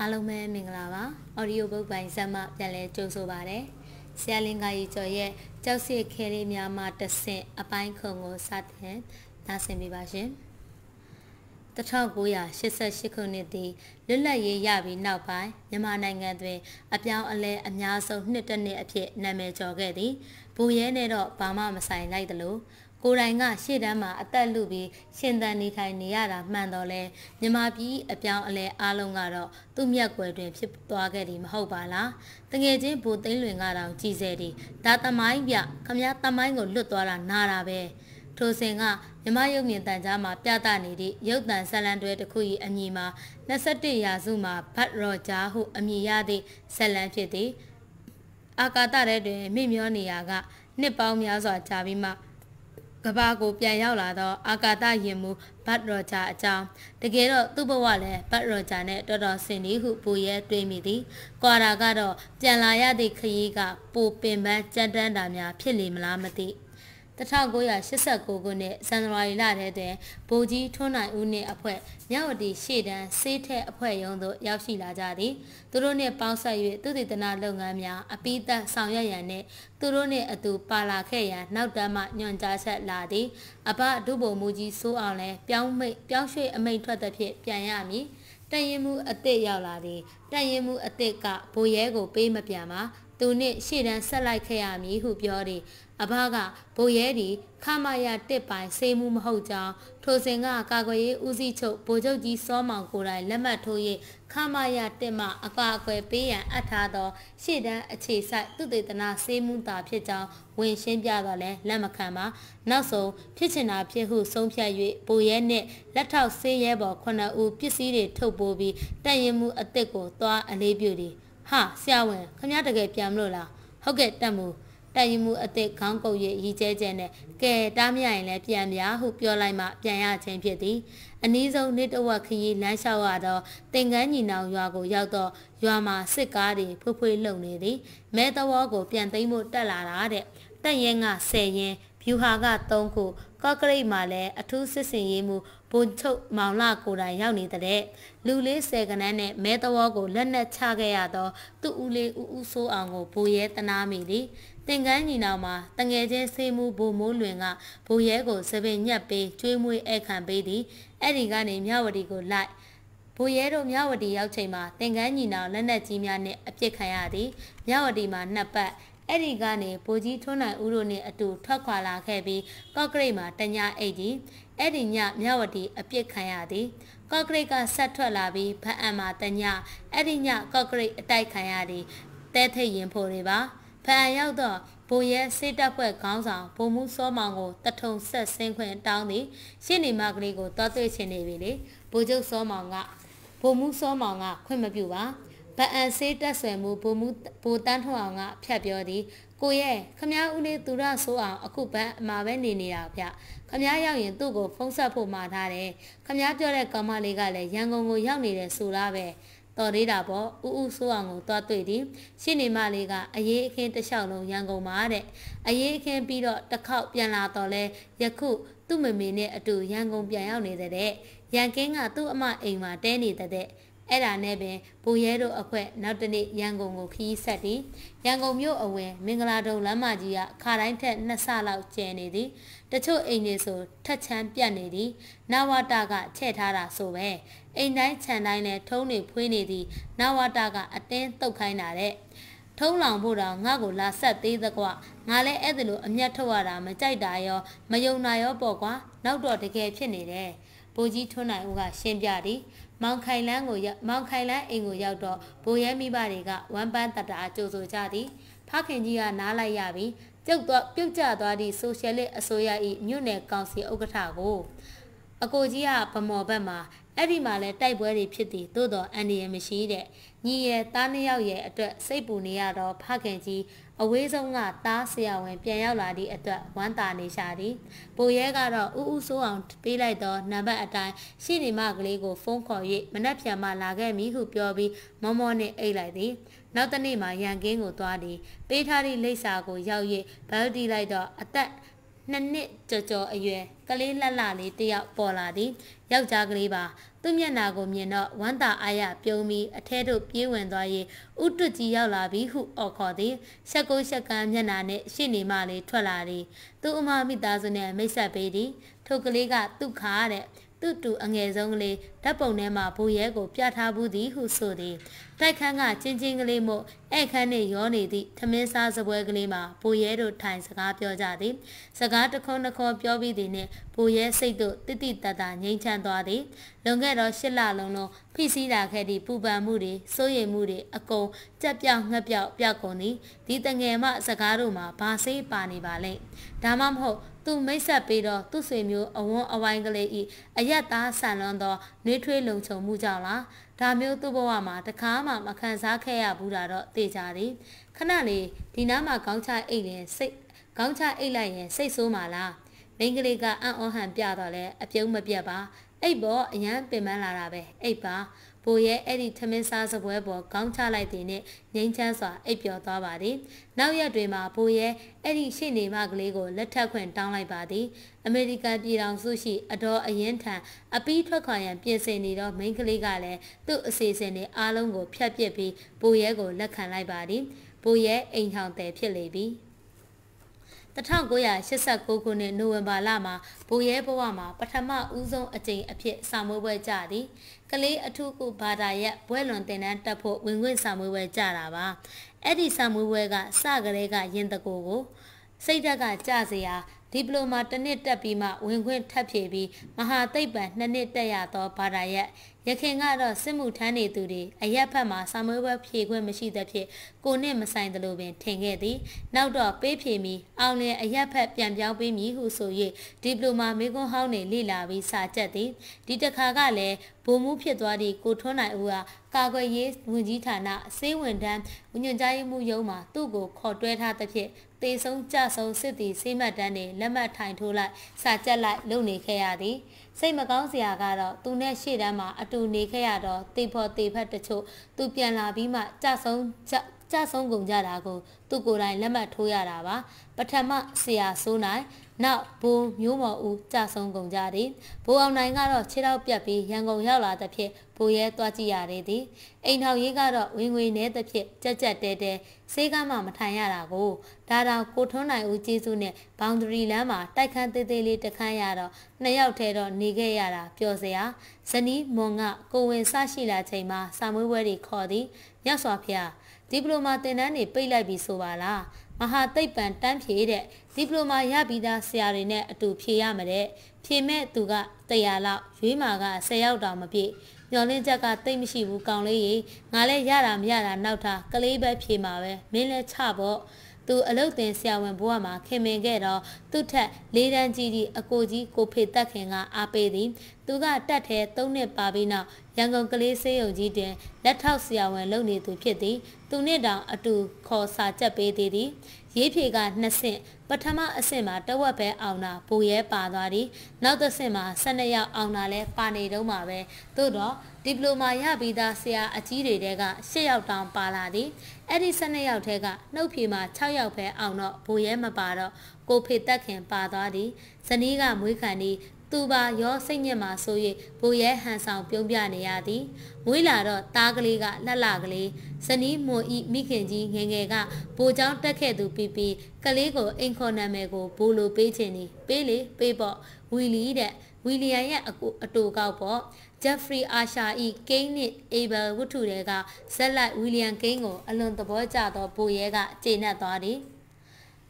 အားလုံးပဲမင်္ဂလာပါ audio book ပိုင်းဇက်မှပြန်လဲကြိုဆိုပါရစေဆရာလင်္ကာကြီးကျော်ရဲ့ကြောက်စစ်ခဲလေးများမှတဆင့်အပိုင်းခုံကိုစတင်နားဆင်ပေးပါရှင်1988ခုနှစ်သည်လွတ်လပ်ရေးရပြီးနောက်ပိုင်းမြန်မာနိုင်ငံတွင် အပြောင်းအလဲအများဆုံးနှစ်တစ်နှစ်အဖြစ်နာမည်ကျော်ခဲ့သည်ဘူရဲနဲ့တော့ဘာမှမဆိုင်လိုက်သလို ကိုယ်တိုင်ကရှေ့တန်းမှာအသက်လူပြီးရှင်သန်နေထိုင်နေရတာမှန်တော့လဲမြမပြည်အပြောင်းအလဲအားလုံးကတော့သူ့မျက်ွယ်တွင်ဖြစ်သွားခဲ့သည်မဟုတ်ပါလားတငယ်ချင်းဘူသိန်းလွင်ကတော့ကြည်စဲသည်ဒါသမိုင်းပြခမည်းသမိုင်းကိုလွတ်သွားတာနာတာပဲထိုစဉ်ကမြမရုပ်မြင်တန်ကြားမှာပြသနေသည့်ရုပ်တံဇလန်တွဲတစ်ခု၏အမည်မှာ21ရာစုမှာဘတ်ရော်ဂျာဟုအမည်ရသည့်ဇလန်ဖြစ်သည်အာကာသထဲတွင်မိမျောနေရာကနှစ်ပေါင်းများစွာကြာပြီးမှ ကဘာကိုပြန်ရောက်လာတော့အာကာသရင်မှုဘတ်ရော်ဂျာအကြောင်းတကယ်တော့သူ့ဘဝလည်းဘတ်ရော်ဂျာနဲ့တော်တော်ဆင်သည်ဟုပူရဲတွေးမိသည်ကွာရာကတော့ပြန်လာရသည့်ခရီးကပိုပင်ပန်းကြမ်းတမ်းတာများဖြစ်လေမလားမသိ 1989ခုနှစ်ဇန်နဝါရီလထဲတွင်ဗိုလ်ကြီးထွန်းနိုင်ဦးနှင့်အဖွဲ့မြောက်ဝတီရှေ့တန်းစေးထက်အဖွဲ့ရုံးသို့ရောက်ရှိလာကြသည်သူတို့နှင့်ပေါင်းဆက်၍သူတည်တနာလုပ်ငန်းများအပိသက်ဆောင်ရွက်ရန်နှင့်သူတို့နှင့်အတူပါလာခဲ့ရန်နောက်တမ်းမှညွှန်ကြားချက်လာသည်အဘဒုဗိုလ်မှူးကြီးစိုးအောင်လည်းပြောင်းမိတ်ပြောင်းရွှေ့အမိန့်ထွက်သဖြင့်ပြန်ရမည်တန်ရင်မှုအစ်စ်ရောက်လာသည်တန်ရင်မှုအစ်စ်ကဘိုးရဲကိုပေးမပြန်ပါသူနှင့်ရှေ့တန်းဆက်လိုက်ခဲ့ရမည်ဟုပြောသည် အဘကဘိုရဲဒီခမရတစ်ပိုင်စေးမှုမဟုတ်ကြောင်းထိုစဉ်ကကာကွယ်ရေးဦးစီးချုပ်ဗိုလ်ချုပ်ကြီးစောမောင်ကိုယ်တိုင်လက်မှတ်ထိုး၍ခမရတစ်မှအကာအကွယ်ပေးရန်အပ်ထားသော ရှေ့တန်းအခြေဆိုင်သူတေသနာစေးမှုသာဖြစ်ကြောင်းဝင်ရှင်းပြတော့လဲလက်မခံပါနောက်ဆုံးဖြစ်ချင်တာဖြစ်ဟုဆုံးဖြတ်၍ဗိုရဲနှင့်လက်ထောက်ဆေးရဲဘော်9ဦးပစ္စည်းတွေထုတ်ပိုးပြီးတပ်ရင်မှုအစ်စ်ကိုသွားအလေးပြုသည်ဟာဆရာဝန်ခမရတကယ်ပြန်မလို့လားဟုတ်ကဲ့တက်မှု တိုက်ရင်မှုအစ်စ်ခေါင်းကုပ်ရရီကျဲကျဲနဲ့ကဲတားမရရင်လည်းပြန်ပြဟုပြောလိုက်မှပြန်ရခြင်းဖြစ်သည်အနည်းဆုံးနေ့တဝက်ခရီးလမ်းလျှောက်ရတော့တင်ကန်းညီနောင်ရွာကိုရောက်တော့ရွာမှာစစ်ကားတွေဖွဖွလှုပ်နေသည်မဲသဝေါကိုပြန်သိမ်းဖို့တက်လာတာတဲ့တက်ရင်က10ရင်ဖြူဟာက3ခုကော့ကရိတ်မှာလည်းအထူးစစ်စင်ရေးမှုဘုံချုပ်မောင်လာကိုတိုင်ရောက်နေတဲ့လူလေးဆယ်ကနန်းနဲ့မဲတဝေါကိုလက်နက်ချခဲ့ရတော့သူ့ဦးလေးဦးဦးဆိုးအောင်ကိုဘိုးရဲတနာမိသည် တင်ကန်းညီနောင်မှာတငယ်ချင်းဆေးမှုဘိုမိုးလွင်ကဘိုးရဲကိုစပင်ညက်ပေးကျွေးမွေးဧခံပေးသည်အဲ့ဒီကနေမြဝတီကိုလိုက်ဘိုးရဲတို့မြဝတီရောက်ချိန်မှာတင်ကန်းညီနောင်လက်နက်ကြီးများနဲ့အပြစ်ခံရသည်မြဝတီမှာနှစ်ပတ်အဲ့ဒီကနေဗိုလ်ကြီးထွန်းနိုင်ဦးတို့နဲ့အတူထွက်ခွာလာခဲ့ပြီးကော့ကရိတ်မှာတညအိတ်ကြီးအဲ့ဒီညမြဝတီအပြစ်ခံရသည်ကော့ကရိတ်ကဆက်ထွက်လာပြီးဗတ်အံမှာတညအဲ့ဒီညကော့ကရိတ်အတိုက်ခံရသည်တဲထိတ်ရင်ဖို့တွေပါ ဖန်ရောက်တော့ဘိုရဲစေးတပ်ဖွဲ့ခေါင်းဆောင်ဘုံမှုစောမောင်ကိုတထုံဆက်ဆင်းခွင့်တောင်းသည်ရှင်းနေမကလေးကိုတောတွေ့ချင်နေပြီလေဘိုချုပ်စောမောင်ကဘုံမှုစောမောင်ကခွင့်မပြုပါဗအန်စေးတက်ဆွယ်မှုဘိုမှုဘိုတန်းထွန်းအောင်ကဖြတ်ပြောသည်ကိုရဲ့ခမားဦးလေးသူရဆိုးအောင်အခုဗတ်အမှာပဲနေနေတာဗျခမားရောက်ရင်သူ့ကိုဖုံးဆက်ဖို့မှာထားတယ်ခမားပြောတဲ့ကောင်မလေးကလည်းရန်ကုန်ကိုရောက်နေတယ်ဆိုလားပဲ တော်သေးတာပေါ့ဥဥဆိုးအောင်ကိုသွားတွေ့သည်ရှင်းနေမလေးကအရေးအခင်းတစ်လျှောက်လုံးရန်ကုန်မှာတဲ့အရေးအခင်းပြီးတော့တစ်ခေါက်ပြန်လာတော့လဲယခုသူ့မမေနဲ့အတူရန်ကုန်ပြန်ရောက်နေတဲ့ရန်ကင်းကသူ့အမအိမ်မှာတဲနေတဲ့ အဲ့ဒါနဲ့ပင်ဘူရဲတို့အခွက်နောက်တနေ့ရန်ကုန်ကိုခီးဆက်သည်ရန်ကုန်မြို့အဝင်မင်္ဂလာတုံလမ်းမကြီးကခါတိုင်းထက်နှစ်ဆလောက်ကျယ်နေသည်တချို့အိမ်တွေဆိုထက်ချမ်းပြတ်နေသည်နဝတာကချဲ့ထားတာဆိုပဲအိမ်တိုင်းခြံတိုင်းလည်းထုံးနေဖွေးနေသည်နဝတာကအတင်းတုတ်ခိုင်းတာတဲ့ထုံးလောင်ဖို့တော့ငါ့ကိုလာဆက်သေးသကွငါလည်းအဲ့ဒါလိုအမျက်ထုတ်ရတာမကြိုက်တာရောမယုံနာရောပေါ့ကွာနောက်တော့တကယ်ဖြစ်နေတယ်ဘိုးကြီးထွန်းနိုင်ဦးကရှင်းပြသည် မောင်ခိုင်လန်းကိုမောင်ခိုင်လန်းအိမ်ကိုရောက်တော့ဘိုးရဲမိဘတွေကဝမ်းပန်းတတအားကြိုဆိုကြသည်ဖခင်ကြီးကနားလိုက်ရပြီးပြုတ်တော့ပြုတ်ကျသွားသည့်ဆိုရှယ်လစ်အစိုးရ၏မြို့နယ်ကောင်စီဥက္ကဋ္ဌကိုအကိုကြီးကဗမော်ဘက်မှာအဲ့ဒီမှာလဲတိုက်ပွဲတွေဖြစ်သည်သို့တော့အန်ဒီရမရှိတဲ့ညီရဲ့သားနှစ်ယောက်ရဲ့အတွက်စိတ်ပူနေရတော့ဖခင်ကြီး အဝေးဆုံးကသားဆရာဝန်ပြန်ရောက်လာသည့်အတွက်ဝမ်းသာနေရှာသည်။ပိုရဲကတော့ဥဥဆိုးအောင်ပေးလိုက်သောနံပါတ်အတိုင်းရှိနေမကလေးကိုဖုန်းခေါ်၍မနှက်ပြန်မှလာခဲ့မည်ဟုပြောပြီးမောမောနှင့်အိတ်လိုက်သည်။နောက်တနေ့မှာရန်ကင်းကိုသွားသည်။ပေးထားသည့်လိပ်စာကိုရောက်၍ဘယ်လ်တီလိုက်တော့အသက် နှစ်နှစ်ကြော်ကြော်အရွယ်ကလေးလှလှလေးတယောက်ပေါ်လာသည်ယောက်ျားကလေးပါသူ့မျက်နာကိုမြင်တော့ဝမ်းသာအားရပြုံးပြီးအထဲသို့ပြေးဝင်သွား၍ဥတွတ်ကြီးရောက်လာပြီးဟုအော်ခေါ်သည်ရှက်ကုန်းရှက်ကန်းမျက်နာနှင့်ရှင့်နေမှလေးထွက်လာသည်သူ့အမမိသားစုနှင့်မိတ်ဆက်ပေးသည်ထိုကလေးကသူ့ခါတဲ့သူ့တူအငယ်ဆုံးကလေးဓာတ်ပုံထဲမှာဘူရဲကိုပြထားဘူးသည်ဟုဆိုသည် တိုက်ခန်းကချင်းချင်းကလေးမို့အဲ့ခန်းနဲ့ရောနေသည့်သမင်းစားစပွဲကလေးမှာဘူရဲတို့ထိုင်စကားပြောကြသည် စကားတခုံးတစ်ခေါ်ပြောပြီးသည်နှင့်ဘူရဲစိတ်တို့တိတိတတ်တာငြိမ်းချမ်းသွားသည်လွန်ခဲ့သောရှစ်လလုံးလုံးဖိစီးတာခဲ့သည့်ပူပန်မှုတွေစိုးရိမ်မှုတွေအကုန်ကြက်ပြောက်ငှက်ပြောက်ပြောက်ကုန်သည်ဒီတငယ်မစကားတို့မှာဘာဆေးပါနေပါလဲဒါမှမဟုတ်သူမိတ်ဆက်ပြီးတော့သူ့ဆွေမျိုးအဝန်းအဝိုင်းကလေးဤအယက်သားဆန်လွန်သောနှွေးထွေးလုံခြုံမှုကြောင့်လား ဒါမျိုးသူ့ဘဝမှာတခါမှမခံစားခဲ့ရဘူးတာတော့သိကြသည်ခဏလေးဒီနားမှာခေါင်းချအိတ်ရင်စိတ်ခေါင်းချအိတ်လိုက်ရင်စိတ်ဆိုးမှာလားမိန်းကလေးကအံ့ဩဟန်ပြတော့လဲအပြုံးမပြတ်ပါ အိတ်ပေါ်အရန်ပင်ပန်းလာတာပဲအိတ်ပါဘိုရဲ့အဲ့ဒီထမင်းစားစပွဲပေါ်ခေါင်းချလိုက်တဲ့နဲ့ငိမ့်ချမ်းစွာအိပ်ပျော်သွားပါသည်နောက်ရက်တွေမှာဘိုရဲ့အဲ့ဒီရှေ့နေမကလေးကိုလက်ထပ်ခွင့်တောင်းလိုက်ပါသည်အမေရိကန်ပြည်ထောင်စုရှိအတော်အရင်ထံအပီးထွက်ခွာရန်ပြင်ဆင်နေသောမိန်းကလေးကလည်းသူ့အစီအစဉ်တွေအားလုံးကိုဖျက်ပစ်ပြီးဘိုရဲ့ကိုလက်ခံလိုက်ပါသည်ဘိုရဲ့အိမ်ထောင်တယ်ဖြစ်လေပြီ 1989ခုနှစ်နိုဝင်ဘာလမှာဘိုရဲဘဝမှာပထမဦးဆုံးအကြိမ်အဖြစ်စာမွေးပွဲကြသည်ကလေးအထုကုဘာသာရက်ဘွဲလွန်တင်တန်းတက်ဖို့ဝင်ခွင့်စာမွေးပွဲကြတာပါအဲ့ဒီစာမွေးပွဲကစကလေးကရင်တကိုကိုစိတ်ဓာတ်ကကြစေရာဒီပလိုမာတစ်နှစ်တက်ပြီးမှဝင်ခွင့်ထပ်ဖြည့်ပြီးမဟာသိပ္ပံနှစ်နှစ်တက်ရသောဘာသာရက် ရခင်ကတော့စစ်မှုထမ်းနေသူတွေအရက်ဖက်မှာစာမွေးပွဲဖြည့်ခွင့်မရှိသဖြင့်ကိုနှစ်မဆိုင်သလိုပင်ထင်ခဲ့သည်နောက်တော့ပေးဖြည့်မီအောင်လျင်အရက်ဖက်ပြန်ပြောင်းပေးမည်ဟုဆို၍ဒီပလိုမာမေကွန်းဟောင်းနေလိလာပြီးစာချက်သည်ဒီတခါကလည်းဘုံမှုဖြစ်သွားသည့်ကိုထွန်းနိုင်ဦးဟာကာကွယ်ရေးဝန်ကြီးဌာနစေးဝန်တန်းညွှန်ကြားရေးမှူးရုံးမှသူ့ကိုခေါ်တွဲထားသဖြင့်တေဆုံးကြဆုံးစစ်တီစေးမှတ်တန်းတွေလက်မှတ်ထိုင်ထိုးလိုက်စာကြက်လိုက်လုပ်နေခဲ့ရသည် စိတ်မကောင်းစရာကတော့သူနဲ့ရှေ့တန်းမှာအတူနေခဲ့ရတော့တေဖို့တေဖက်တချို့သူပြန်လာပြီးမှကြဆုံးကြ ဆုံးကုန်ကြတာကိုသူကိုယ်တိုင်လက်မှတ်ထိုးရတာပါပထမဆရာစိုးနိုင်နောက်ဘိုးမျိုးမော်ဦးကြဆုံးကုန်ကြသည်ဘိုးအောင်နိုင်ကတော့ခြေထောက်ပြတ်ပြီးရန်ကုန်ရောက်လာတဲ့ဖြစ်ဘိုးရဲသွားကြည့်ရတဲ့သည်အိမ်ထောင်ရေးကတော့ဝင်ငွေနဲ့တဲ့ဖြစ်ကြက်ကြက်တဲတဲဆေးကားမှမထိုင်ရတာကိုဒါတောင်ကိုထွန်းနိုင်ဦးကျေးဇူးနဲ့ဘောင်ဒရီလမ်းမှာတိုက်ခန်းသေးသေးလေးတခန်းရတော့နှစ်ယောက်ထဲတော့နေခဲ့ရတာပျော်စရာဇနီးမွန်ကကိုဝင်ဆရှိလာချိန်မှာစာမွေးပွဲတွေခေါ်သည်မြတ်စွာဘုရား ဒီပလိုမာသင်တန်းတွေပိတ်လိုက်ပြီဆိုပါလားမဟာသိပ္ပံတန်းဖြေတဲ့ဒီပလိုမာရပြီးသားဆရာတွေနဲ့အတူဖြေရမှာတဲ့ဖြေမဲ့သူက100လောက်ရွေးမာက10ရောက်တောင်မပြည့်ညော်လင်းချက်ကတိတ်မရှိဘူးကောင်းလေးရေငါလည်းရတာမရတာနောက်ထားကလေးပဲဖြေမှာပဲမင်းလည်းချပေါ့သူအလုတ်တင်ဆရာဝန်ဘဝမှာခင်မင်ခဲ့တော့သူ့ထက်လေးတန်းကြီးကြီးအကိုကြီးကိုဖေတက်ခင်ကအားပေးသည်သူကတက်ထဲ၃နှစ်ပါပြီးနောက်ရန်ကုန်ကလေးစေးရုံကြီးတင်လက်ထောက်ဆရာဝန်လုပ်နေသူဖြစ်သည် သူနှစ်တောင်အတူခေါ်စာချက်ပေးသေးသည်ရေးဖြေကနှစ်ဆင့်ပထမအဆင့်မှာတဝက်ပဲအောင်တာဘူရဲပါသွားသည်နောက်တစ်ဆင့်မှာ12ရောက်အောင်တာလဲပါနေတော့မှာပဲသို့တော့ဒီပလိုမာရပြီးသားဆရာအကြီးတွေက10ရောက်တောင်ပါလာသည်အဲ့ဒီ12ရောက်ထဲကနှုတ်ဖြေမှာ6ရောက်ပဲအောင်တော့ဘူရဲမပါတော့ကိုဖေတက်ခင်ပါသွားသည်ဇနီးကမွေးခံသည် သူပါရောစိတ်ညစ်မှာဆို၍ဘိုရဲဟန်ဆောင်ပြုံးပြနေရသည်မွေးလာတော့တားကလေးကလှလှကလေးဇနီးမွန်ဤမိခင်ကြီးငငယ်ကဘိုเจ้าတက်ခဲ့သူပြီးပြီးကလေးကိုအိမ်ခေါ်နာမည်ကိုဘိုလိုပေးခြင်းနီပေးလေပေးပေါ့ဝီလီတဲ့ဝီလီယံရဲ့အကူအတူကောက်ပေါ့ဂျက်ဖရီအာရှာဤကိန်းနစ်အေဘယ်ဝတ္ထုတွေကဇက်လိုက်ဝီလီယံကိန်းကိုအလွန်သဘောကျသောဘိုရဲကကျေနပ်သွားသည်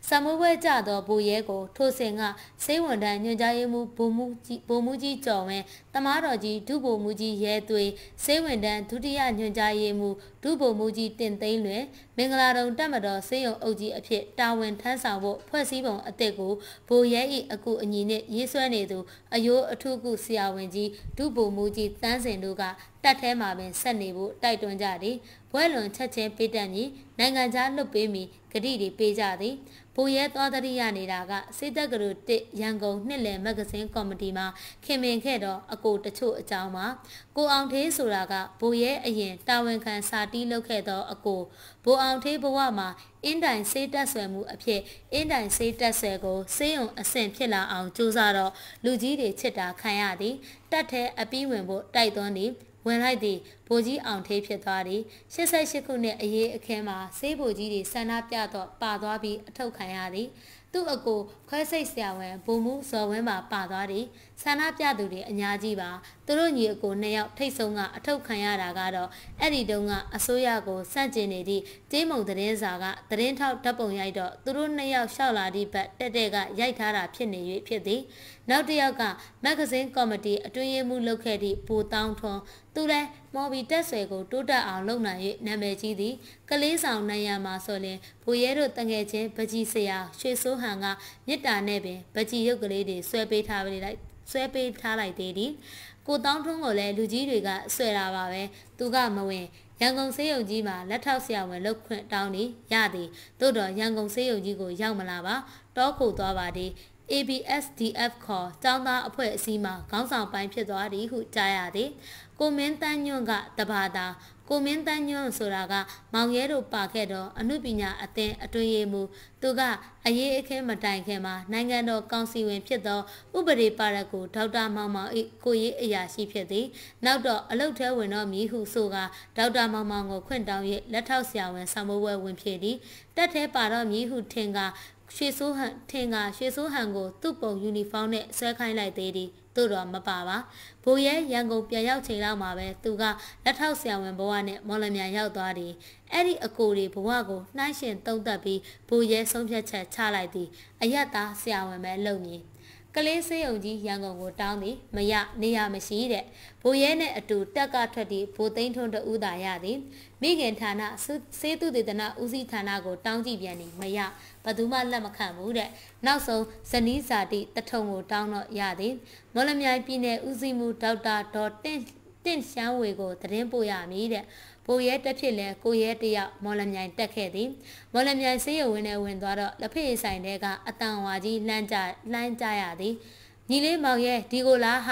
ဆမွေးပွဲကြသောဘူရဲကို ထိုစဉ်ကစေးဝန်တန်းညွှန်ကြားရေးမှူးဘူမူကြီးဘူမူကြီးကျော်ဝင်းတမားတော်ကြီးဒုဘူမူကြီးရဲသွေးစေးဝန်တန်းဒုတိယညွှန်ကြားရေးမှူးဒုဘူမူကြီးတင်သိန်းလွင်မင်္ဂလာတုံတက်မတော်စေးရုံအုပ်ကြီးအဖြစ်တာဝန်ထမ်းဆောင်ဖို့ဖွဲ့စည်းပုံအသစ်ကိုဘူရဲ၏အကူအညီနှင့်ရေးဆွဲနေသူအယိုးအထုကုဆရာဝန်ကြီးဒုဘူမူကြီးတန်းစင်တို့ကတက်ထဲမှာပင်ဆက်နေဖို့တိုက်တွန်းကြသည် ဘွဲလွန်ချက်ချင်းပေးတတ်မည်နိုင်ငံခြားလွတ်ပေးမည်ဂတိတွေပေးကြသည်ဘိုရဲသွားတရိရနေတာကစေတက်ကရု1ရန်ကုန်နှစ်လည်မဂ္ဂဇင်းကော်မတီမှာခင်မင်ခဲ့တော့အကိုကိုတချို့အကြောင်းမှာကိုအောင်သေးဆိုတာကဘိုးရဲ့အရင်တာဝန်ခံစာတီးလုပ်ခဲ့သောအကိုဘိုးအောင်သေးဘဝမှာအင်းတိုင်စေးတက်ဆွဲမှုအဖြစ်အင်းတိုင်စေးတက်ဆွဲကိုစေးုံအဆင့်ဖြစ်လာအောင်ကြိုးစားတော့လူကြီးတွေချစ်တာခံရသည်တက်တဲ့အပီးဝင်ဖို့တိုက်သွန်းသည် ဝင်လိုက်သည်ဗိုလ်ကြီးအောင်ထေးဖြစ်သွားသည်88ခုနှစ်အရေးအခင်းမှာစေးဗိုလ်ကြီးတွေဆန္ဒပြတော့ပါသွားပြီးအထုတ်ခံရသည်သူ့အကိုခွဲစိတ်ဆရာဝန်ဘုံမှုဇော်ဝင်းမှာပါသွားတယ် ဆန္ဒပြသူတွေအများကြီးပါသူတို့ညီအကိုနှစ်ယောက်ထိတ်ဆုံးကအထုတ်ခံရတာကတော့အဲ့ဒီတုန်းကအစိုးရကိုစန့်ကျင်နေသည့်ကျေးမုံသတင်းစာကသတင်းထောက်ဓာတ်ပုံရိုက်တော့သူတို့နှစ်ယောက်ရှောက်လာသည့်ဘက်တက်တဲ့ကရိုက်ထားတာဖြစ်နေ၍ဖြစ်သည်နောက်တစ်ယောက်ကမဂ္ဂဇင်းကော်မတီအတွင်းရေးမှူးလုပ်ခဲ့သည့်ဘူတောင်းထွန်းသူလည်းမော်ဘီတက်ဆွဲကိုတိုးတက်အောင်လုပ်နိုင်၍နာမည်ကြီးသည်ကလေးဆောင်နိုင်ရမှာဆိုရင်ဘူရဲတို့တငယ်ချင်းပကြီးဆရာရွှေစိုးဟန်ကမြစ်တာနဲ့ပင်ပကြီးရုပ်ကလေးတွေဆွဲပေးထားပေးလိုက် ဆွဲပေးထားလိုက်သေးသည်ကိုတောင်းထွန်းကိုလည်းလူကြီးတွေကဆွဲတာပါပဲသူကမဝင်ရန်ကုန်ဆေးရုံကြီးမှာလက်ထောက်ဆရာဝန်လုပ်ခွင့်တောင်းနေရသည်သို့တော့ရန်ကုန်ဆေးရုံကြီးကိုရောက်မလာပါတောခုသွားပါသည် ABSDF ခေါ်ចောင်းသားအဖွဲ့အစည်းမှခေါင်းဆောင်ပိုင်းဖြစ်သွားသည်ဟုကြားရသည် ကိုမင်းတန်းညွန့်ကတဘာသာကိုမင်းတန်းညွန့်ဆိုတာကမောင်ရဲတို့ပါခဲ့တော့အမှုပညာအသင်းအတွင်းရေးမှူးသူကအရေးအခင်းမတိုင်ခင်မှာနိုင်ငံတော်ကောင်စီဝင်ဖြစ်သောဥပဒေပါရကိုဒေါက်တာမောင်မောင်၏ကိုရေးအရာရှိဖြစ်သည်နောက်တော့အလုတ်ထဲဝင်တော့မည်ဟုဆိုကဒေါက်တာမောင်မောင်ကိုခွင့်တောင်း၍လက်ထောက်ဆရာဝန်ဆောင်မပွဲဝင်ဖြစ်သည်တက်ထဲပါတော့မည်ဟုထင်ကရွှေစိုးဟန်ထင်ကရွှေစိုးဟန်ကိုသူ့ပုံယူနီဖောင်းနဲ့ဆွဲခိုင်းလိုက်သေးသည် သို့တော့မပါပါဘိုးရဲရန်ကုန်ပြန်ရောက်ချိန်လောက်မှာပဲသူကလက်ထောက်ဆရာဝန်ဘဝနဲ့မော်လမြိုင်ရောက်သွားသည်အဲ့ဒီအကိုတွေဘဝကိုနှိုင်းရှင်သုံးသပ်ပြီးဘိုးရဲဆုံးဖြတ်ချက်ချလိုက်သည်အယက်သားဆရာဝန်ပဲလုပ်မည် ကလေးစေးုံကြီးရန်ကုန်ကိုတောင်းသည်မရနေရမရှိတဲ့ဘိုးရဲနဲ့အတူတက်ကထွက်သည့်ဘိုးသိန်းထွန်းတူသာရသည်မိခင်ဌာနစေးသူတေသနာဦးစီးဌာနကိုတောင်းကြည့်ပြန်သည်မရဘသူမှလက်မခံဘူးတဲ့နောက်ဆုံးဇနီးဇာတိတထုံကိုတောင်းတော့ရသည်မော်လမြိုင်ပြည်နယ်ဦးစီးမှုဒေါက်တာဒေါ်တင့်တင့်ရှမ်းဝေကိုသတင်းပို့ရမည်တဲ့ ဘိုးရဲတက်ဖြစ်လဲကိုရဲတယောက်မော်လမြိုင်တက်ခဲ့သည်မော်လမြိုင်ဆေးရုံဝင်းထဲဝင်သွားတော့လက်ဖေးဆိုင်တဲကအတန်ဝါကြီးလှမ်းကြလှမ်းကြရသည်ညီလေးမောင်ရဲဒီကိုလားဟ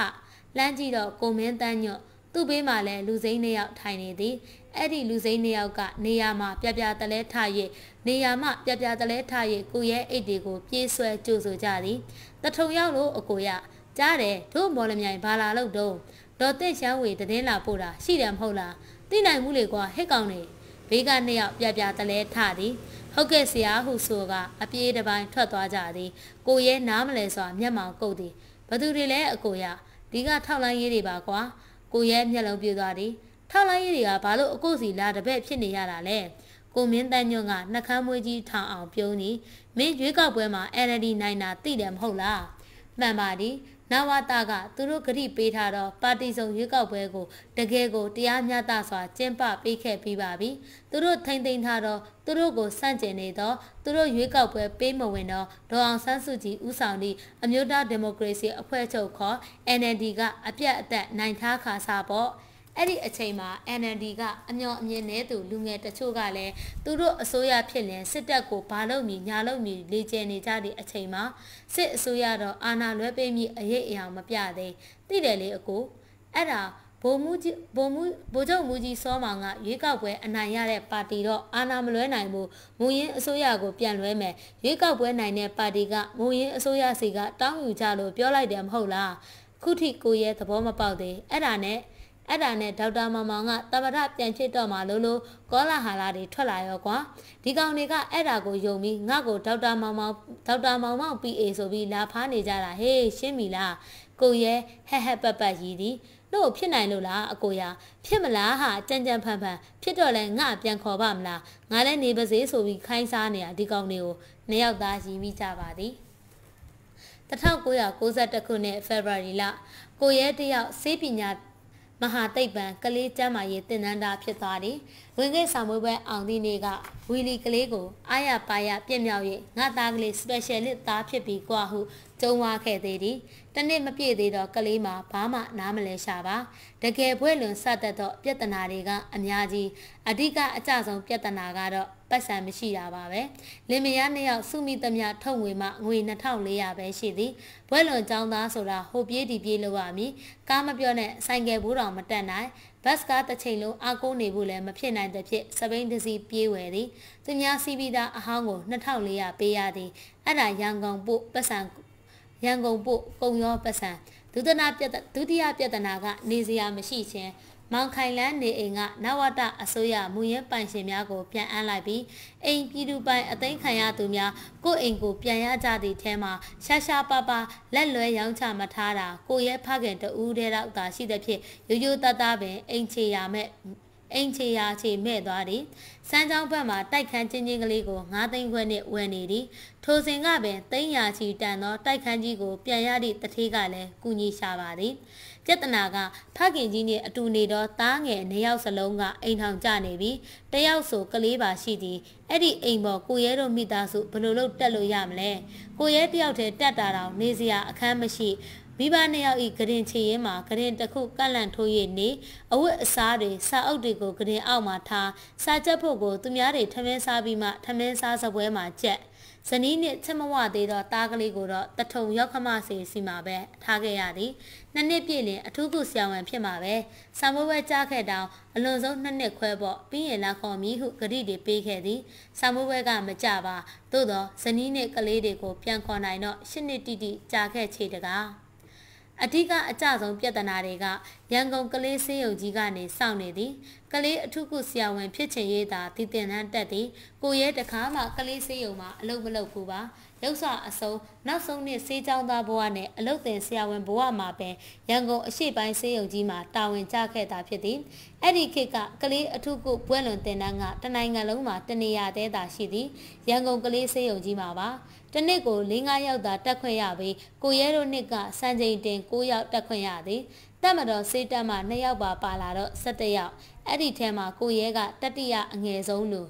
လှမ်းကြည့်တော့ကိုမင်းတန်းညွတ်သူ့ဘေးမှာလဲလူစိမ်းနှစ်ယောက်ထိုင်နေသည်အဲ့ဒီလူစိမ်းနှစ်ယောက်ကနေရာမှာပြပြတလဲထရနေရာမှာပြပြတလဲထရကိုရဲ့အိတ်တွေကိုပြေးဆွဲကြိုဆိုကြသည်တထုံရောက်လို့အကိုရကြားတယ်တို့မော်လမြိုင်ဘာလာလို့တုံးဒေါ်တဲ့ရှမ်းဝေတည်င်းလာပို့တာရှိတယ်မဟုတ်လား သိနိုင်မှုလေကွာဟစ်ကောင်နေဘေးကနှစ်ယောက်ပြပြတလဲထသည်ဟုတ်ကဲ့ဆရာဟုဆိုကအပြေးတစ်ပိုင်းထွက်သွားကြသည်ကိုရဲနားမလဲစွာမျက်မှောင်ကုတ်သည်ဘသူတွေလဲအကိုရဒီကထောက်လိုင်းရေးတွေပါကွာကိုရဲမျက်လုံးပြူသွားသည်ထောက်လိုင်းရေးတွေကဘာလို့အကိုစီလာတပည့်ဖြစ်နေရတာလဲကိုမင်းတန်းညွန့်ကနှကမ်းမွေးကြီးထောင်အောင်ပြုံးသည်မင်းရွေးကောက်ပွဲမှာ NLD နိုင်တာသိတယ်မဟုတ်လားမှန်ပါသည် နဝတာကသူတို့ဂရိပေးထားတော့ပါတီစုံရွေးကောက်ပွဲကိုတကယ်ကိုတရားမျှတစွာကျင်းပပေးခဲ့ပြီးပါပြီသူတို့ထိမ့်သိမ်းထားတော့သူတို့ကိုစန့်ကျင်နေတော့သူတို့ရွေးကောက်ပွဲပေးမဝင်တော့ဒေါအောင်ဆန်းစုကြည်ဦးဆောင်သည့်အမျိုးသားဒီမိုကရေစီအဖွဲ့ချုပ်ခေါ် NLD ကအပြတ်အသက်နိုင်ထားခါစားပေါ့ အဲ့ဒီအချိန်မှာ NLD ကအမျော်အမြင်နဲ့သူလူငယ်တချို့ကလည်းသူတို့အစိုးရဖြစ်ရင်စစ်တပ်ကိုဘာလုပ်မည်ညာလုပ်မည်လေ့ကျင့်နေကြတဲ့အချိန်မှာစစ်အစိုးရတော့အာဏာလွဲပေးမိအရေးအယောင်မပြသေးသိတယ်လေအကိုအဲ့ဒါဗိုလ်မူကြီးဗိုလ်မူဗိုလ်ချုပ်မူကြီးစောမောင်ကရွေးကောက်ပွဲအနိုင်ရတဲ့ပါတီတော့အာဏာမလွဲနိုင်ဘူးမူရင်းအစိုးရကိုပြန်လွဲမယ်ရွေးကောက်ပွဲနိုင်တဲ့ပါတီကမူရင်းအစိုးရစီကတောင်းယူကြလို့ပြောလိုက်တယ်မဟုတ်လားခုထိကိုရဲ့သဘောမပေါက်သေးအဲ့ဒါနဲ့ အဲ့ဒါနဲ့ဒေါက်တာမောင်မောင်ကတမရပြန်ဖြစ်တော့မှလို့လို့ကောလာဟာလာတွေထွက်လာရောကွာဒီကောင်တွေကအဲ့ဒါကိုယုံပြီးငါ့ကိုဒေါက်တာမောင်မောင်ဒေါက်တာမောင်မောင် PA ဆိုပြီးလာဖားနေကြတာဟေးရှင်းပြီလားကိုရဲဟက်ဟက်ပတ်ပတ်ရည်သည်လို့ဖြစ်နိုင်လို့လားအကိုရဖြစ်မလားဟာကြံကြံဖန်ဖန်ဖြစ်တော့လဲငါပြန်ခေါ်ပါမလားငါလည်းနေပါစေဆိုပြီးခိုင်းစားနေတာဒီကောင်တွေကိုနှစ်ယောက်သားရည်မိကြပါသည်1992ခုနှစ်ဖေဖော်ဝါရီလကိုရဲတယောက်စေးပညာ မဟာသိပ္ပံကလေးကျမ်းမာရေးသင်တန်းသားဖြစ်သွားသည်။ဝင်ခဲ့ဆောင်မွေးပွဲအောင်သည့်နေ့ကဝီလီကလေးကိုအားရပါရပြည့်မြောက်၍ငါသားကလေး specialist သားဖြစ်ပြီးကွာဟု ကျုံဝါခဲ့သေးသည်တနစ်မပြည့်သေးတော့ကလေးမှာဘာမှနားမလဲရှာပါတကယ်ဘွဲ့လွန်ဆက်သက်သောပြဿနာတွေကအများကြီးအဓိကအကျဆုံးပြဿနာကတော့ပတ်စံမရှိတာပါပဲလင်မယားနှစ်ယောက်စုမိသမျှထုတ်ငွေမှငွေ2400ပဲရှိသည်ဘွဲ့လွန်ចောင်းသားဆိုတာဟိုပြေးဒီပြေးလို့ရမည်ကားမပြောနဲ့ဆိုင်ကယ်ဘူးတော်မတက်နိုင်ဘတ်ကားတစ်ချိန်လုံးအားကိုးနေဖို့လည်းမဖြစ်နိုင်တဲ့ဖြစ်စပိန်တစီပြေးဝယ်သည်သူများစီးပြီးသားအဟောင်းကို2400ပေးရသည်အဲ့ဒါရန်ကုန်ပို့ပတ်စံ ရန်ကုန်ပို့ကုံရောပတ်စံဒုသနာပြဒုတိယပြဿနာကနေစရာမရှိခြင်းမောင်ခိုင်လန်းနေအိမ်ကနဝတအစိုးရမူရင်းပိုင်ရှင်များကိုပြန်အမ်းလိုက်ပြီးအိမ်ပြည်သူပိုင်အသိမ်းခံရသူများကိုအိမ်ကိုပြန်ရကြသည့်ထဲမှာရှာရှာပါပါလက်လွဲရောင်းချမထားတာကိုရဲဖခင်တဦးတည်းတော့သာရှိသဖြင့်ရိုးရိုးသားသားပင်အိမ်ချေရမဲ့အိမ်ချေရာချေမဲ့သွားသည် စမ်းချောင်းဘက်မှတိုက်ခန်းချင်းချင်းကလေးကို9သိန်းခွဲနဲ့ဝယ်နေသည်ထိုစဉ်ကပင်သိန်းရာချီတန်သောတိုက်ခန်းကြီးကိုပြန်ရသည့်တထေးကလည်းကူညီရှာပါသည်ပြဿနာကဖခင်ကြီးနဲ့အတူနေတော့သားငယ်နှစ်ယောက်စလုံးကအိမ်ထောင်ကြနေပြီတယောက်ဆိုကလေးပါရှိသည်အဲ့ဒီအိမ်ပေါ်ကိုရဲတို့မိသားစုဘယ်လိုလုပ်တက်လို့ရမလဲကိုရဲတယောက်တည်းတက်တာတောင်နေစရာအခန်းမရှိ မိဘနှစ်ယောက်ဤဂရင်ချေရင်မှာဂရင်တစ်ခုကန့်လန့်ထိုးရနေအဝတ်အစားတွေစာအုပ်တွေကိုဂရင်အောက်မှာထားစာချက်ဖို့ကိုသူများတွေထမင်းစားပြီးမှထမင်းစားစပွဲမှာကြက်ဇနီးနှင့်ချက်မဝသေးသောတားကလေးကိုတော့တထုံရောက်ခမစီစီမှာပဲထားခဲ့ရသည်နှစ်နှစ်ပြည့်လင်အထူးကုဆရာဝန်ဖြစ်မှာပဲဆာမွေးဝဲကြားခဲ့တောင်အလွန်ဆုံးနှစ်နှစ်ခွဲပေါ့ပြီးရင်လာခေါ်မည်ဟုဂရိတွေပေးခဲ့သည်ဆာမွေးဝဲကမကြပါသို့သောဇနီးနှင့်ကလေးတွေကိုပြန်ခေါ်နိုင်တော့ရှစ်နှစ်တိတိကြာခဲ့ချေတကား အဓိကအကြဆုံးပြဿနာတွေကရန်ကုန်ကလေးစေးရုံကြီးကနေစောင့်နေသည်ကလေးအထုကုဆရာဝန်ဖြစ်ချင်ရေးသာတည်တင်နှန်းတက်သည်ကိုရဲတခါမှကလေးစေးရုံမှာအလုပ်မလုပ်ဘူးပါ ရုပ်စွာအစုံနောက်ဆုံးနှစ်စေးချောင်းသားဘဝနဲ့အလုတ်တင်ဆရာဝန်ဘဝမှာပင်ရန်ကုန်အရှိပိုင်းစေးရုံကြီးမှာတာဝန်ကျခဲ့တာဖြစ်သည်အဲ့ဒီခေတ်ကကလေးအထုကုပွဲလွန်တင်တန်းကတနိုင်ငံလုံးမှာတနေရာသေးတာရှိသည်ရန်ကုန်ကလေးစေးရုံကြီးမှာပါတနစ်ကို၄၅ယောက်သာတက်ခွင့်ရပြီးကိုရဲတို့နှစ်ကစံချိန်တင်၉ယောက်တက်ခွင့်ရသည်တက်မတော်စေးတက်မှ၂ယောက်ပါပါလာတော့၁၁ယောက်အဲ့ဒီထဲမှာကိုရဲကတတိယအငယ်ဆုံးလူ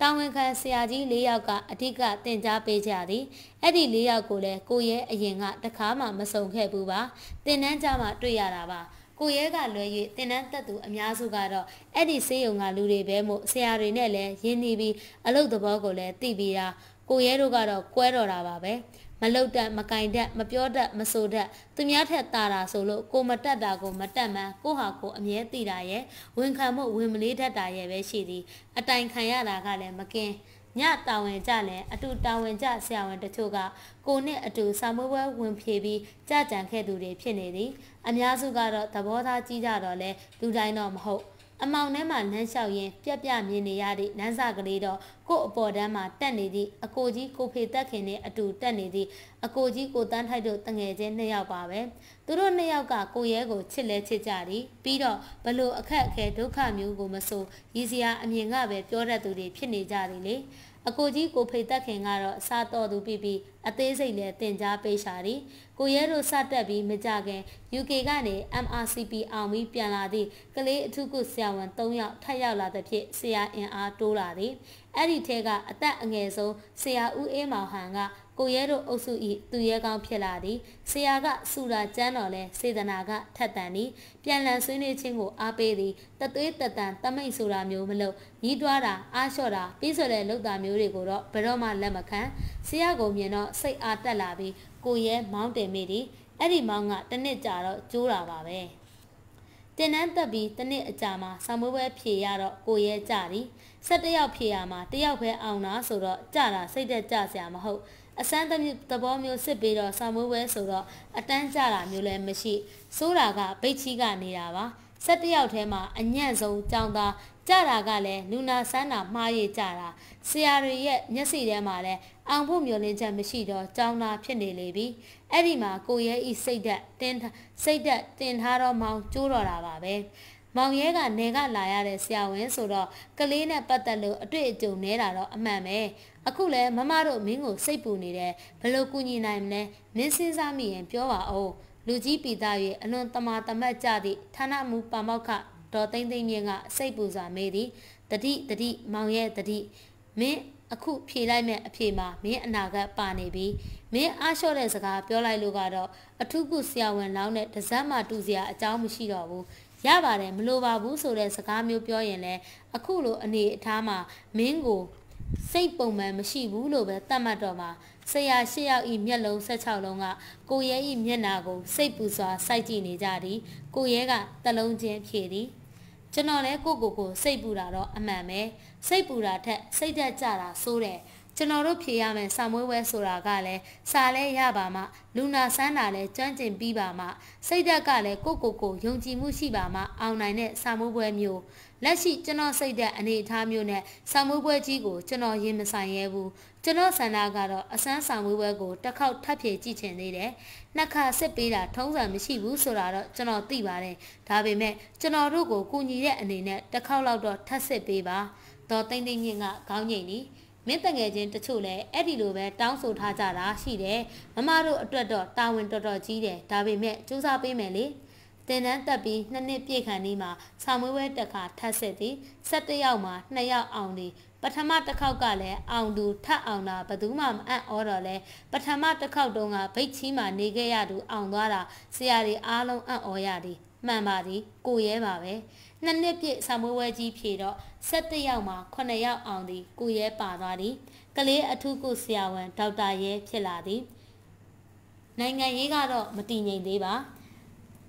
တာဝန်ခံဆရာကြီး၄ယောက်ကအဓိကတင် जा ပေးကြသည်အဲ့ဒီ၄ယောက်ကိုလည်းကိုရဲအရင်ကတခါမှမစုံခဲ့ဘူးပါတင်တန်းကြမှာတွေ့ရတာပါကိုရဲကလွယ်၍တင်တန်းတက်သူအများစုကတော့အဲ့ဒီဆေးရုံကလူတွေပဲမို့ဆရာတွေနဲ့လည်းရင်းနှီးပြီးအလုပ်သဘောကိုလည်းသိပြီးတာကိုရဲတို့ကတော့ကွဲတော်တာပါပဲ မလုတ်တတ်မကင်တတ်မပြောတတ်မဆိုတတ်သူများထက်တာတာဆိုလို့ကိုမတက်တာကိုမတက်မှန်းကိုဟာကိုအမြဲသိတာရဲ့ဝန်ခံမှုဝင်မလေးတတ်တာရဲ့ပဲရှိသည်အတိုင်ခံရတာကလည်းမကင်းညတာဝန်ကြလဲအတူတာဝန်ကြဆရာဝန်တချို့ကကိုနဲ့အတူစာမွေးပွဲဝင်ဖြေပြီးကြကြံခဲ့သူတွေဖြစ်နေသည်အများစုကတော့သဘောထားကြီးကြတော့လဲလူတိုင်းတော့မဟုတ် အမောင်ထဲမှာလမ်းလျှောက်ရင်းပြက်ပြမြင်နေရသည့်လမ်းစာကလေးတော့ကို့အပေါ်တန်းမှာတက်နေသည့်အကိုကြီးကိုဖေတက်ခင်နဲ့အတူတက်နေသည့်အကိုကြီးကိုတန်းထိုက်တို့တငယ်ချင်းနှစ်ယောက်ပါပဲသူတို့နှစ်ယောက်ကကိုရဲကိုချစ်လဲချစ်ကြသည်ပြီးတော့ဘလို့အခက်အခဲဒုက္ခမျိုးကိုမဆိုရည်စရာအမြင်ကပဲပြောတတ်သူတွေဖြစ်နေကြသည်လေ အကိုကြီးကိုဖေသက်ခင်ကတော့အစားတော်သူပြီးပြီးအသေးစိတ်လည်းတင် जा ပေးရှာသည်ကိုရဲတို့စတက်ပြီးမကြခင် UK ကနေ MRCP အောင်ပြီးပြန်လာသည့်ကလေးအထုကုဆရာဝန်၃ယောက်ထပ်ရောက်လာသဖြင့်ဆရာအင်အားတိုးလာသည်အဲ့ဒီထဲကအသက်အငယ်ဆုံးဆရာဦးအေးမောင်ဟန်က ကိုရဲတို့အုပ်စုဤသူရဲကောင်းဖြစ်လာသည်ဆရာကစူတာကျမ်းတော်လဲစေတနာကထက်တန်သည်ပြန်လည်ဆွေးနွေးခြင်းကိုအားပေးသည်တသွေးတတန်တမိတ်ဆိုတာမျိုးမလုပ်ညီးတွားတာအားလျှော့တာပြီးဆိုတဲ့လုပ်တာမျိုးတွေကိုတော့ဘယ်တော့မှလက်မခံဆရာကိုမြင်တော့စိတ်အားတက်လာပြီးကိုရဲမောင်းတင်မိသည်အဲ့ဒီမောင်းကတနစ်ကြာတော့ကျိုးတာပါပဲတင်နန်းတက်ပြီးတနစ်အကြာမှာဆောင်းမွေးပွဲဖြေရတော့ကိုရဲကြသည်၁၁ယောက်ဖြေရမှာတယောက်ပဲအောင်တာဆိုတော့ကြတာစိတ်သက်ကြစရာမဟုတ် အစမ်းသဘောမျိုးစစ်ပြီးတော့ဆောင်းမွေးပွဲဆိုတော့အတန်းကြတာမျိုးလည်းမရှိစိုးတာကဗိတ်ချီကနေတာပါ၁၁ယောက်ထဲမှာအညံ့ဆုံးကြောင်းသားကြတာကလည်းလူနာဆန်းတာမှားရကြတာဆရာတွေရဲ့မျက်စိထဲမှာလည်းအောင်ဖို့မျောလင်းချက်မရှိတော့ကြောင်းသားဖြစ်နေလေပြီအဲ့ဒီမှာကိုရဲဤစိတ်ဓာတ်တင်းစိတ်ဓာတ်တင်ထားတော့မောင်ကျိုးတော့တာပါပဲမောင်ရဲကနေကလာရတဲ့ဆရာဝန်ဆိုတော့ကလေးနဲ့ပတ်သက်လို့အတွေ့အကြုံနေတာတော့အမှန်ပဲ အခုလဲမမတို့မင်းကိုစိတ်ပူနေတယ်ဘယ်လိုကူညီနိုင်မလဲမင်းစဉ်းစားမိရင်ပြောပါဦးလူကြီးပိသားရဲ့အလွန်တမာတမတ်ကြသည့်ဌာနမူပါမောက္ခဒေါ်သိမ့်သိမ့်မြင့်ကစိတ်ပူစွာမေးသည်တတိတတိမောင်ရဲ့တတိမင်းအခုဖြေလိုက်မဲ့အဖြေမှာမင်းအနာဂတ်ပါနေပြီမင်းအားလျှော့တဲ့စကားပြောလိုက်လို့ကတော့အထုကုဆရာဝန်လောင်းနဲ့တစက်မှတူစရာအကြောင်းမရှိတော့ဘူးရပါတယ်မလိုပါဘူးဆိုတဲ့စကားမျိုးပြောရင်လည်းအခုလိုအနေအထားမှာမင်းကို စိတ်ပုံမှန်မရှိဘူးလို့ပဲသတ်မှတ်တော့မှာဆရာ၈ယောက်ဤမျက်လုံး16လုံးကကိုရဲဤမျက်နာကိုစိတ်ပူစွာစိုက်ကြည့်နေကြသည်ကိုရဲကတလုံးချင်းဖြေသည်ကျွန်တော်လည်းကိုကိုကိုစိတ်ပူတာတော့အမှန်ပဲစိတ်ပူတာထက်စိတ်သက်ကြတာစိုးတယ်ကျွန်တော်တို့ဖြေရမယ်စာမွေးဝဲဆိုတာကလည်းစာလဲရပါမှလူနာဆန်းတာလဲကျွမ်းကျင်ပြီးပါမှစိတ်ဓာတ်ကလည်းကိုကိုကိုယုံကြည်မှုရှိပါမှအောင်နိုင်တဲ့စာမွေးပွဲမျိုး လက်ရှိကျွန်တော်စိတ်ဓာတ်အနေအထားမျိုးနဲ့စာမွေးပွဲကြီးကိုကျွန်တော်ရင်မဆိုင်ရဲဘူးကျွန်တော်ဆန္ဒကတော့အစမ်းစာမွေးပွဲကိုတစ်ခေါက်ထပ်ဖြည့်ကြည့်ချင်သေးတယ်နှစ်ခါစစ်ပေးတာထုံးစံမရှိဘူးဆိုတာတော့ကျွန်တော်သိပါတယ်ဒါပေမဲ့ကျွန်တော်တို့ကိုကူညီတဲ့အနေနဲ့တစ်ခေါက်လောက်တော့ထပ်စစ်ပေးပါတော့တိမ့်တိမ့်ညင်ကခေါင်းငိမ့်နီမင်းတငယ်ချင်းတချို့လည်းအဲ့ဒီလိုပဲတောင်းဆိုထားကြတာရှိတယ်မမတို့အတွက်တော့တာဝန်တော်တော်ကြီးတယ်ဒါပေမဲ့စူးစမ်းပေးမယ်လေ တင်တန်းတက်ပြီးနှစ်နှစ်ပြည့်ခန့်ဒီမှာဆောင်းမွေးဝဲတက်ခါထပ်ဆက်သည်17ယောက်မှာ2ယောက်အောင်သည်ပထမတစ်ခေါက်ကလည်းအောင်သူထပ်အောင်တာဘယ်သူမှမအံ့ဩတော့လဲပထမတစ်ခေါက်တုန်းကဗိတ်ချီမှာနေခဲ့ရသူအောင်သွားတာဆရာတွေအားလုံးအံ့ဩရသည်မှန်ပါသည်ကိုရဲပါပဲနှစ်နှစ်ပြည့်ဆာမွေးဝဲကြီးဖြေတော့17ယောက်မှာ9ယောက်အောင်သည်ကိုရဲပါသွားသည်ကလေးအထုကုဆရာဝန်ဒေါက်တာရဲဖြစ်လာသည်နိုင်ငံရေးကတော့မတည်ငြိမ်သေးပါ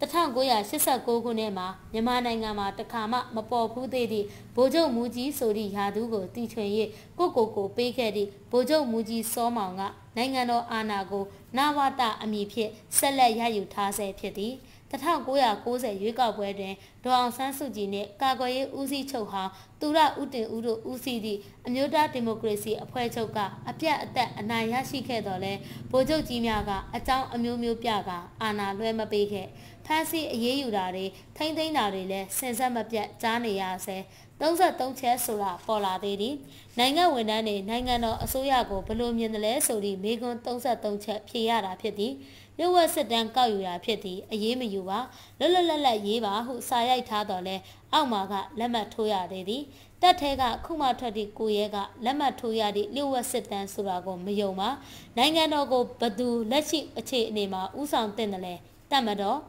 1989ခုနှစ်မှာမြန်မာနိုင်ငံမှာတခါမှမပေါ်ဘူးသေးသည့်ဗိုလ်ချုပ်မူကြီးဆိုသည့်ယာသူကိုတီထွင်၍ကိုကိုကိုပေးခဲ့သည့်ဗိုလ်ချုပ်မူကြီးစောမောင်ကနိုင်ငံတော်အာဏာကိုနဝတအမည်ဖြင့်ဆက်လက်ရယူထားဆဲဖြစ်သည်။1990ရွေးကောက်ပွဲတွင်ဒေါအောင်ဆန်းစုကြည်နှင့်ကာကွယ်ရေးဦးစီးချုပ်ဟောင်းသူရဦးတင်ဦးတို့ဦးစီးသည့်အမျိုးသားဒီမိုကရေစီအဖွဲ့ချုပ်ကအပြတ်အသက်အနိုင်ရရှိခဲ့တော်လဲဗိုလ်ချုပ်ကြီးများကအကြောင်းအမျိုးမျိုးပြကအာဏာလွှဲမပေးခဲ့ ဖမ်းဆီးအရေးယူတာတွေထိမ့်သိမ်းတာတွေလည်းဆင်ဆက်မပြတ်ကြားနေရဆဲ33ချက်ဆိုတာပေါ်လာသေးသည်နိုင်ငံဝန်ထမ်းတွေနိုင်ငံတော်အစိုးရကိုဘလို့မြင်တယ်လဲဆိုပြီးမေကွန်း33ချက်ဖြေရတာဖြစ်သည်လျှို့ဝှက်စစ်တမ်းကောက်ယူတာဖြစ်သည်အရေးမယူပါလွတ်လွတ်လပ်လပ်ရေးပါဟုစာရိုက်ထားတော်လဲအောက်မှာကလက်မှတ်ထိုးရသေးသည်တက်ထဲကခုမှထွက်သည့်ကိုရဲကလက်မှတ်ထိုးရသည့်လျှို့ဝှက်စစ်တမ်းဆိုတာကိုမယုံပါနိုင်ငံတော်ကိုဘသူလက်ရှိအခြေအနေမှာဥဆောင်တင်တယ်လဲတတ်မတော်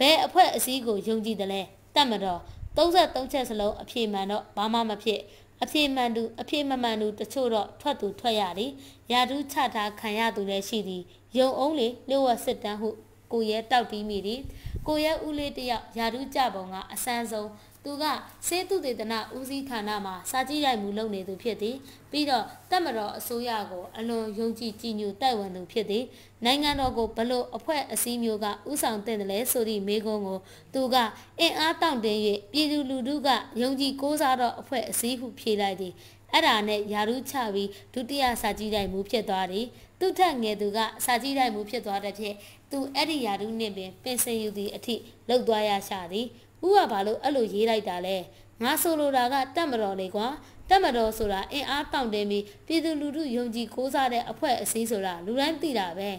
ဘယ်အဖွဲ့အစည်းကိုယုံကြည်တယ်လဲတတ်မတော်33ချက်စလုံးအဖြေမှန်တော့ဘာမှမဖြစ်အဖြေမှန်သူအဖြေမမှန်သူတချို့တော့ထွက်သူထွက်ရသည်ရာထူးချထားခံရသူလည်းရှိသည်ယုံအောင်လေလျှို့ဝှက်စစ်တမ်းဟု ကိုရဲတောက်တီးမိသည်ကိုရဲဦးလေးတယောက်ယာတုကြပုံကအဆန်းဆုံးသူကစေတုတေသနဦးစီးဌာနမှာစာကြည့်ရိုက်မှုလုပ်နေသူဖြစ်သည်ပြီးတော့တက်မတော်အစိုးရကိုအလွန်ယုံကြည်ကြည်ညိုတိုက်ဝင်သူဖြစ်သည်နိုင်ငံတော်ကိုဘလို့အဖွဲ့အစည်းမျိုးကဥဆောင်တင်တယ်လဲဆိုသည့်မေကုန်းကိုသူကအင်အားတောင့်တင်း၍ပြည်သူလူထုကယုံကြည်ကိုးစားသောအဖွဲ့အစည်းဟုဖြေလိုက်သည်အဲ့ဒါနဲ့ယာရုချပြီးဒုတိယစာကြည့်ရိုက်မှုဖြစ်သွားသည် သူထက်ငယ်သူကစာကြည့်ရိုက်မှုဖြစ်သွားတဲ့ဖြင့်သူအဲ့ဒီယာရုနှင့်ပင်ပင်စင်ယူသည့်အထိလှုပ်သွားရရှာသည်ဦးကဘာလို့အဲ့လိုရေးလိုက်တာလဲငါဆိုလိုတာကတတ်မတော်လေကွာတတ်မတော်ဆိုတာအင်အားတောင့်တင်းပြီးပြည်သူလူထုယုံကြည်ကိုးစားတဲ့အဖွဲ့အစည်းဆိုတာလူတိုင်းသိတာပဲ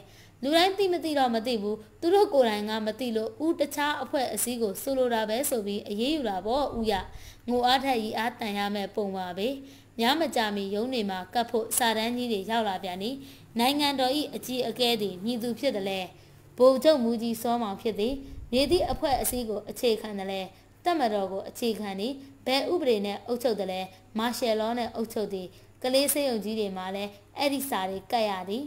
လူတိုင်းသိမသိတော့မသိဘူးသူတို့ကိုယ်တိုင်ကမသိလို့ဦးတခြားအဖွဲ့အစည်းကိုဆိုလိုတာပဲဆိုပြီးအေးအေးယူတာပေါ့ဦးရငိုအားထက်ရီအားတန်ရမဲ့ပုံပါပဲညမကြမီရုံးနေမှာကတ်ဖို့စာတန်းကြီးတွေရောက်လာပြန်နီ နိုင်ငံတော်၏အကြီးအကဲသည်မြည်သူဖြစ်တယ်လေဗိုလ်ချုပ်မူကြီးစောမောင်ဖြစ်သည်နေသည့်အဖွဲ့အစည်းကိုအခြေခံတယ်လဲတက်မတော်ကိုအခြေခံနေဘယ်ဥပဒေနဲ့အုပ်ချုပ်တယ်လဲမာရှယ်လောနဲ့အုပ်ချုပ်သည်ကလေးစေယုံကြီးတွေမှာလည်းအဲ့ဒီစာတွေကတ်ရသည်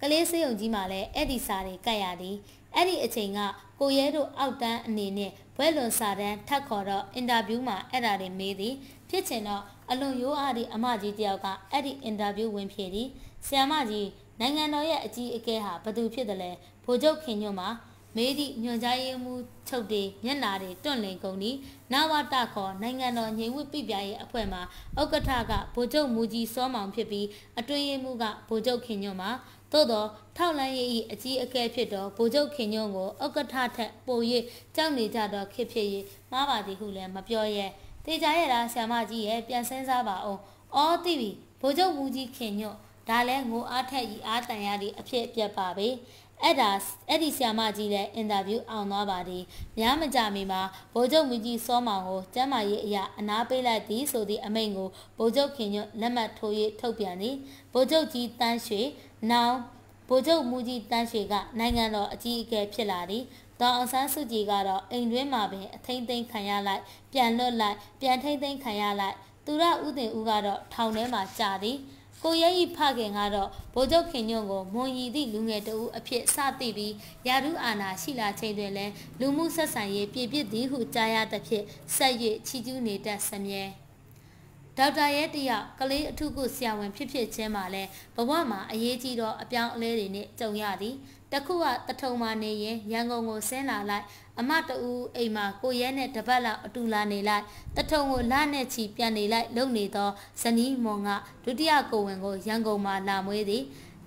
ကလေးစေယုံကြီးမှာလည်းအဲ့ဒီစာတွေကတ်ရသည်အဲ့ဒီအချိန်ကကိုရဲတို့အောက်တန်းအနေနဲ့ဘွဲလွန်စာတန်းထပ်ခေါ်တော့အင်တာဗျူးမှာအဲ့ဒါတွေမေးသည်ဖြစ်ချင်တော့အလွန်ရိုးအားသည့်အမကြီးတယောက်ကအဲ့ဒီအင်တာဗျူးဝင်ဖြေသည် ဆရာမကြီးနိုင်ငံတော်ရဲ့အကြီးအကဲဟာဘသူဖြစ်တယ်လဲဗိုလ်ချုပ်ခင်ညွန့်မှာမေးသည့်ညွန်ကြားရေးမှူးချုပ်တွေမျက်နာတွေတွန့်လင်ကုန်သည်နဝတခေါ်နိုင်ငံတော်ညီဝတ်ပြပြရဲ့အဖွဲ့မှာဥက္ကဋ္ဌကဗိုလ်ချုပ်မူကြီးစောမောင်ဖြစ်ပြီးအတွင်းရေးမှူးကဗိုလ်ချုပ်ခင်ညွန့်မှာသို့သောထောက်လန်းရေး၏အကြီးအကဲဖြစ်သောဗိုလ်ချုပ်ခင်ညွန့်ကိုဥက္ကဋ္ဌထက်ပို၍ကြောက်နေကြသောခေဖြစ်၍မှားပါသည်ဟုလည်းမပြောရဲတေချာရတာဆ iam မကြီးရဲ့ပြန်စင်းစားပါအောင်အော်သိပြီဗိုလ်ချုပ်မူကြီးခင်ညွန့် ဒါလဲငိုအားထက်ဤအားတန်ရသည့်အဖြစ်အပျက်ပါပဲအဲ့ဒါအဲ့ဒီဆရာမကြီးလည်းအင်တာဗျူးအောင်သွားပါသည်များမကြမီမှာဗိုလ်ချုပ်မူကြီးစောမောင်ကိုကျမ်းမာရေးအရာအနာပေးလိုက်သည်ဆိုသည့်အမိန့်ကိုဗိုလ်ချုပ်ခင်ညွတ်လက်မှတ်ထိုး၍ထုတ်ပြန်သည်ဗိုလ်ချုပ်ကြီးတန်းရွှေနောင်ဗိုလ်ချုပ်မူကြီးတန်းရွှေကနိုင်ငံတော်အကြီးအကဲဖြစ်လာသည်ဒေါအောင်ဆန်းစုကြည်ကတော့အိမ်တွင်းမှာပင်အထိမ့်သိမ်းခံရလိုက်ပြန်လွတ်လိုက်ပြန်ထိမ့်သိမ်းခံရလိုက်သူရဥတင်ဦးကတော့ထောင်ထဲမှာကြာသည် ကိုရဲဤဖခင်ကတော့ဗိုလ်ချုပ်ခင်ညွန့်ကိုမွန်ရီသည့်လူငယ်တဦးအဖြစ်စသိပြီးယာရုအာနာရှိလာချိန်တွင်လည်းလူမှုဆက်ဆံရေးပြည့်ပြည့်သည်ဟုကြားရသဖြင့်ဆက်၍ချီကျူးနေတတ်စမြဲဒေါက်တာရဲ့တယောက်ကလေးအထုကုဆရာဝန်ဖြစ်ဖြစ်ချင်းမှလည်းဘဝမှာအရေးကြီးသောအပြောင်းအလဲတွေနဲ့ကြုံရသည်တခုကတထုံမှနေရင်ရန်ကုန်ကိုဆင်းလာလိုက် အမတူအိမ်မှာကိုရဲနဲ့တပတ်လောက်အတူလာနေလိုက်တထုံကိုလနဲ့ချီပြန်နေလိုက်လုံနေသောဇနီးမွန်ကဒုတိယကိုဝင်ကိုရန်ကုန်မှာလာမွေးသည်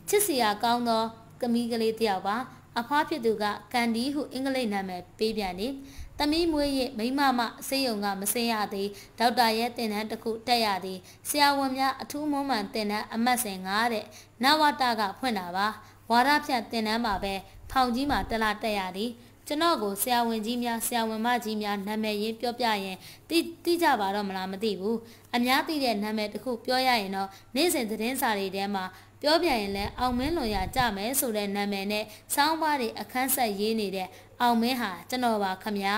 ချစ်စရာကောင်းသောကမီးကလေးတယောက်ပါအဖွားဖြစ်သူကကန်ဒီဟုအင်္ဂလိပ်နာမည်ပေးပြန်သည်သမီးမွေးရဲ့မိမမအစေးယုံကမစင်ရသေးဒေါက်တာရဲ့တင်တန်းတစ်ခုတက်ရသည်ဆရာဝန်များအထူးမွမ်းမှန်တင်တန်းအမတ်စင်9တဲ့နဝတကဖွင့်တာပါဝါရဖြန့်တင်တန်းမှာပဲဖောင်ကြီးမှာတလားတက်ရသည် ကျွန်တော်ကိုဆရာဝန်ကြီးများဆရာဝန်မကြီးများနာမည်ရင်းပြောပြရင်တိတိကြပါတော့မလားမသိဘူးအများသိတဲ့နာမည်တစ်ခုပြောရရင်တော့နေ့စဉ်သတင်းစာတွေထဲမှာပြောပြရင်လည်းအောင်မင်းလွန်ရကြမယ်ဆိုတဲ့နာမည်နဲ့စောင်းပါးတွေအခန်းဆက်ရေးနေတဲ့အောင်မင်းဟာကျွန်တော်ပါခမညာ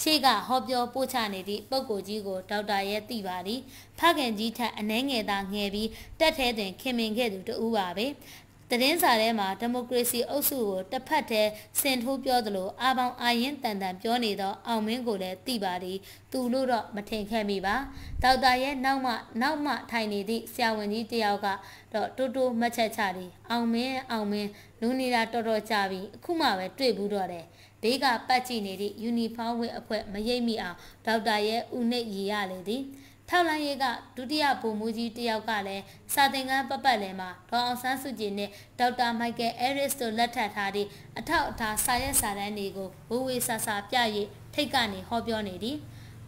ရှေ့ကဟောပြောပို့ချနေသည့်ပုဂ္ဂိုလ်ကြီးကိုဒေါက်တာရဲ့သိပါသည်ဖခင်ကြီးထက်အနှဲငယ်သာငယ်ပြီးတက်ထဲတွင်ခင်မင်ခဲ့သူတူပါပဲ သတင်းစာထဲမှာဒီမိုကရေစီအုပ်စုကိုတစ်ဖက်တည်းဆင်ထိုးပြောသလိုအာပေါင်အာရင်တန်တန်ပြောနေသောအောင်မင်းကိုလည်းသိပါသည်သူလို့တော့မထင်ခဲ့မိပါဒေါက်တာရဲ့နောက်မှနောက်မှထိုင်နေသည့်ဆရာဝန်ကြီးတယောက်ကတော့တိုးတိုးမှတ်ချက်ချသည်အောင်မင်းအောင်မင်းလူနေတာတော်တော်ကြာပြီအခုမှပဲတွေ့ဘူးတော့တယ်ဘေးကပတ်ကြည့်နေသည့်ယူနီဖောင်းဝတ်အဖွဲ့မရိပ်မိအောင်ဒေါက်တာရဲ့ဦးနှိပ်ရည်ရလေသည် ထောက်လိုင်းရဲကဒုတိယဗိုလ်မှူးကြီးတယောက်ကလည်းစာသင်ခန်းပပတ်လည်မှာဒေါအောင်ဆန်းစုကြည်နဲ့ဒေါက်တာမိုက်ကယ်အဲရစ်တို့လက်ထပ်ထားသည့်အထောက်အထားစာရက်စာတမ်းတွေကိုဝေဝေဆာဆာပြ၍ထိတ်ကနေဟောပြောနေသည်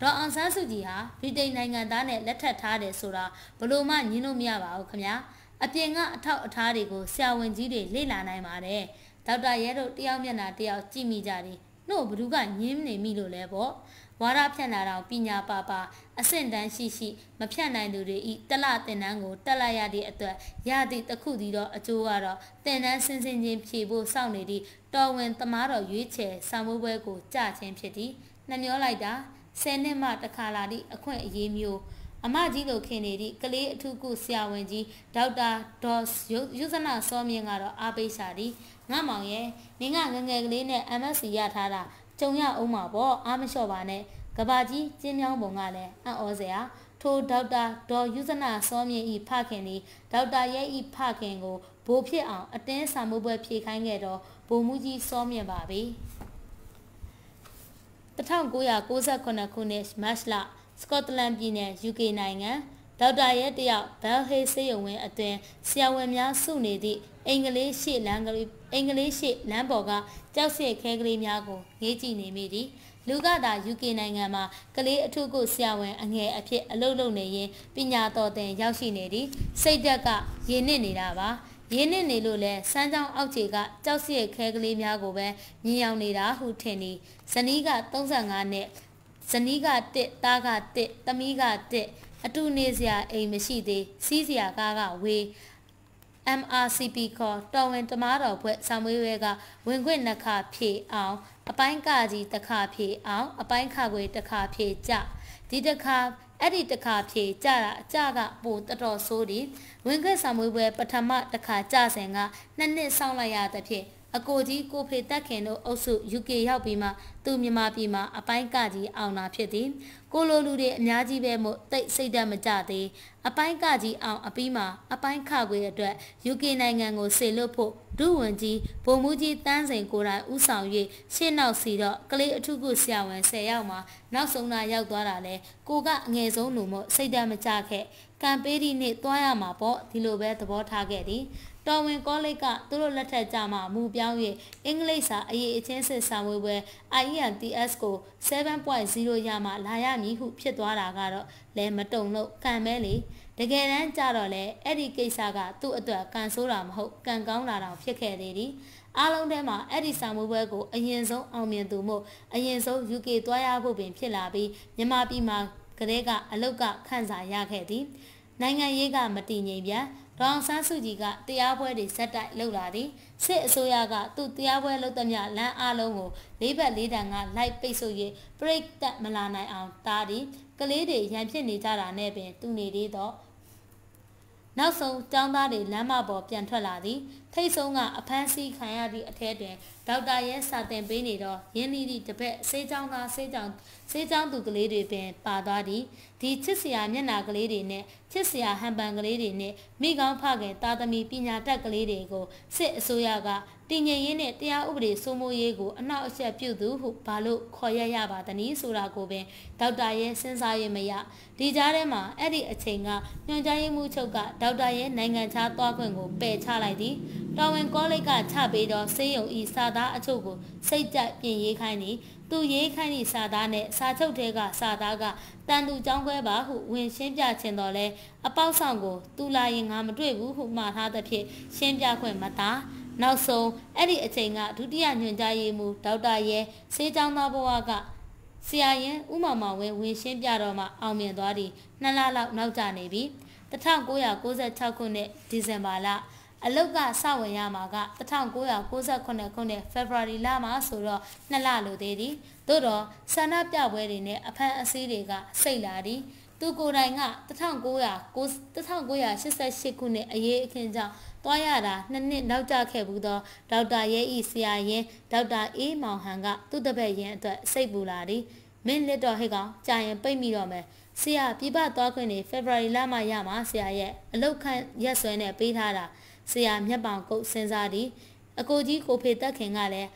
ဒေါအောင်ဆန်းစုကြည်ဟာဗြိတိန်နိုင်ငံသားနဲ့လက်ထပ်ထားတယ်ဆိုတာဘလို့မှညင်းလို့မရပါဘူးခင်ဗျာအပြင်ကအထောက်အထားတွေကိုဆရာဝန်ကြီးတွေလေ့လာနိုင်ပါတယ်ဒေါက်တာရဲတို့တယောက်မျက်နှာတယောက်ကြည့်မိကြတယ်နှုတ်ဘ누구ကညင်းနေမိလို့လဲပေါ့ ဝါရဖြန့်လာတော့ပညာပါပါအဆင့်တန်းရှိရှိမဖြန့်နိုင်သူတွေဤတလတင်တန်းကိုတက်လိုက်ရသည့်အတွက်ရသည့်တခုတည်းသောအကျိုးကတော့တင်တန်းစင်စင်ချင်းဖြေဖို့စောင့်နေသည့်တော်ဝင်သမားတော်ရွေးချယ်စာမိုးပွဲကိုကြခြင်းဖြစ်သည်နှမျောလိုက်တာ10နှစ်မှတစ်ခါလာသည့်အခွင့်အရေးမျိုးအမကြီးလိုခင်နေသည့်ကလေးအထုကုဆရာဝန်ကြီးဒေါက်တာဒေါ်ယူဇနာစောမြင့်ကတော့အားပေးစာသည်ငါမောင်ရဲ့နင်ကငငယ်ကလေးနဲ့ MSc ရထားတာ ကြုံရအောင်မှာပေါ့အားမလျှော့ပါနဲ့ကဘာကြီးကျင်းမြောင်းပုံကလည်းအံ့ဩစရာထိုဒေါက်တာဒေါ်ယူဇနာစောမြင့်ဤဖခင်သည်ဒေါက်တာရဲ့ဤဖခင်ကိုဘိုးဖြစ်အောင်အတင်းစာမှုပွဲဖြေခိုင်းခဲ့တော့ဘိုလ်မှုကြီးစောမြင့်ပါပဲ1998ခုနှစ်မတ်လစကော့တလန်ပြည်နယ် UK နိုင်ငံ ဒေါက်တာရဲ့တယောက်ဘယ်လ်ဟေးစေးရုံဝင်အတွင်ဆရာဝန်များစုနေသည့်အင်္ဂလိပ်ရှေ့လမ်းကလေးအင်္ဂလိပ်ရှေ့လမ်းပေါ်ကကြောက်စက်ခဲကလေးများကိုငေးကြည့်နေမိသည်လူကသာ UK နိုင်ငံမှာကလေးအထုကိုဆရာဝန်အငယ်အဖြစ်အလုပ်လုပ်နေရင်ပညာတော်သင်ရောက်ရှိနေသည်စိတ်ဓာတ်ကရင်းနစ်နေတာပါရင်းနစ်နေလို့လဲစမ်းချောင်းအောက်ခြေကကြောက်စက်ခဲကလေးများကိုပဲမြင်အောင်နေတာဟုထင်သည်ဇနီးက35နှစ်ဇနီးက1သားက1သမီးက1 အတူနေစရာအိမ်မရှိသေးစီးစရာကားကဝေး MRCP ခေါ်တော်ဝင်တမားတော်ဘွဲ့ဆောင်မွေးဝဲကဝင်ခွင့်နှခဖြေအောင်အပိုင်းကကြီးတစ်ခါဖြေအောင်အပိုင်းခခွေတစ်ခါဖြေကြဒီတစ်ခါအဲ့ဒီတစ်ခါဖြေကြတာအကြကပိုတတော်ဆိုးဒီဝင်ခွင့်ဆောင်မွေးပွဲပထမတစ်ခါကြစဉ်ကနှစ်နှစ်ဆောင်းလိုက်ရတဲ့ဖြင့် အကိုကြီးကိုဖေတက်ခင်တို့အုပ်စု UK ရောက်ပြီးမှသူမြန်မာပြည်မှာအပိုင်းကကြီးအောင်တာဖြစ်သည်ကိုလိုလူတွေအများကြီးပဲမို့တိတ်စိတ်ဓာတ်မကြသေးအပိုင်းကကြီးအောင်အပြီးမှာအပိုင်းခခွေအတွက် UK နိုင်ငံကိုဆေလွတ်ဖို့ဒုဝန်ကြီးဗိုလ်မှူးကြီးတန်းစိန်ကိုယ်တိုင်ဦးဆောင်၍ရှေ့နောက်စီတော့ကလေးအထုကုဆရာဝန်10ယောက်မှာနောက်ဆုံးတာရောက်သွားတာလဲကိုကအငယ်ဆုံးလူမို့စိတ်ဓာတ်မကြခဲ့ကံပေးဒီနေ့သွားရမှာပေါ့ဒီလိုပဲသဘောထားခဲ့သည် တော်ဝင်ကောလိပ်ကသူတို့လက်ထက်ကြမှာမူပြောင်း၍အင်္ဂလိပ်စာအရေးအချင်းစစ်စာမွေးပွဲ IELTS ကို7.0ရမှလာရမည်ဟုဖြစ်သွားတာကတော့လဲမတုံလို့ကံမဲလေတကယ်တမ်းကြတော့လေအဲ့ဒီကိစ္စကသူ့အတွက်ကန်ဆိုးတာမဟုတ်ကန်ကောင်းတာတောင်ဖြစ်ခဲ့သေးသည်အားလုံးထဲမှာအဲ့ဒီစာမှုပွဲကိုအရင်ဆုံးအောင်မြင်သူမို့အရင်ဆုံး UK သွားရဖို့ပင်ဖြစ်လာပြီးမြန်မာပြည်မှာကလေးကအလုတ်ကခန့်စာရခဲ့သည်နိုင်ငံရေးကမတည်ငြိမ်ပြန် ဒေါအောင်ဆန်းစုကြည်ကတရားပွဲတွေဇက်တိုက်လှုပ်လာသည်စစ်အစိုးရကသူ့တရားပွဲလှုပ်သမျှလမ်းအလုံးကိုလေးဘက်လေးတန်ကလိုက်ပိတ်ဆို့၍ပရိတ်တက်မလာနိုင်အောင်တားသည်ကလေးတွေရန်ဖြစ်နေကြတာနဲ့ပင်သူနေသေးတော့ နောက်ဆုံးចောင်းသားတွေလမ်းမပေါ်ပြန်ထွက်လာသည်ထိတ်ဆုံးကအဖမ်းဆီးခံရသည့်အထက်တွင်ဒေါက်တာရဲ့စာတင်ပေးနေတော့ရင်းနှီးသည့်တပည့်ဆေးချောင်းသားဆေးချောင်းဆေးချောင်းသူကလေးတွေပင်ပါသွားသည်ဒီချစ်စရာမျက်နာကလေးတွေနဲ့ချစ်စရာဟန်ပန်ကလေးတွေနဲ့မိကောင်းဖခင်တာသမီပညာတတ်ကလေးတွေကိုစစ်အစိုးရက တည်ငြိမ်ရေးနဲ့တရားဥပဒေစိုးမိုးရေးကိုအနောက်အချက်ပြုသူဟုဘာလို့ခေါ်ရရပါသနည်းဆိုတာကိုပင်ဒေါက်တာရဲ့စဉ်းစားရမရဒီကြားထဲမှာအဲ့ဒီအချိန်ကညွှန်ကြားရေးမှူးချုပ်ကဒေါက်တာရဲ့နိုင်ငံခြားသွားခွင့်ကိုပယ်ချလိုက်သည်တော်ဝင်ကောလိပ်ကချပေးတော့ဆေးရုံဤစာသားအချို့ကိုစိတ်ကြိုက်ပြင်ရေးခိုင်းသည်သူရေးခိုင်းသည့်စာသားနဲ့စာချုပ်ထဲကစာသားကတန်သူကျောင်းခွဲပါဟုဝင်ရှင်းပြခြင်းတော်လဲအပေါက်ဆောင်ကို သူလာရင်ငါမတွေ့ဘူးဟုမှားထားသဖြင့်ရှင်းပြခွင့်မသား နောက်ဆုံးအဲ့ဒီအချိန်ကဒုတိယညွှန်ကြားရေးမှူးဒေါက်တာရဲစေးချောင်းသားဘဝကဆရာရင်ဥမာမဝင်းဝင်ရှင်းပြတော့မှအောင်မြင်သွားသည်နှစ်လလောက်နောက်ကျနေပြီ1996ခုနှစ်ဒီဇင်ဘာလအလုတ်ကစဝင်ရမှာက1998ခုနှစ် February လမှာဆိုတော့နှစ်လလိုသေးသည်သို့တော့ဆန္ဒပြပွဲတွေနဲ့အဖမ်းအဆီးတွေကစိတ်လာသည်သူကိုယ်တိုင်က1988ခုနှစ်အရေးအခင်းကြောင့် တွားရတာနှစ်နှစ်နောက်ကျခဲ့ဘူးသောဒေါက်တာရဲဤဆရာရင်ဒေါက်တာအေးမောင်ဟန်ကသူ့တပည့်ရင်အတွက်စိတ်ပူလာသည်မင်းလက်တော်ဟိကောင်ကြာရင်ပိတ်မိတော့မယ်ဆရာပြပသွားခွင့်နေ February လမှရမှာဆရာရဲ့အလုတ်ခန့်ရက်ဆွဲနဲ့ပေးထားတာဆရာမျက်ပေါင်ကုတ်စဉ်းစားသည်အကိုကြီးကိုဖေတက်ခင်ကလည်း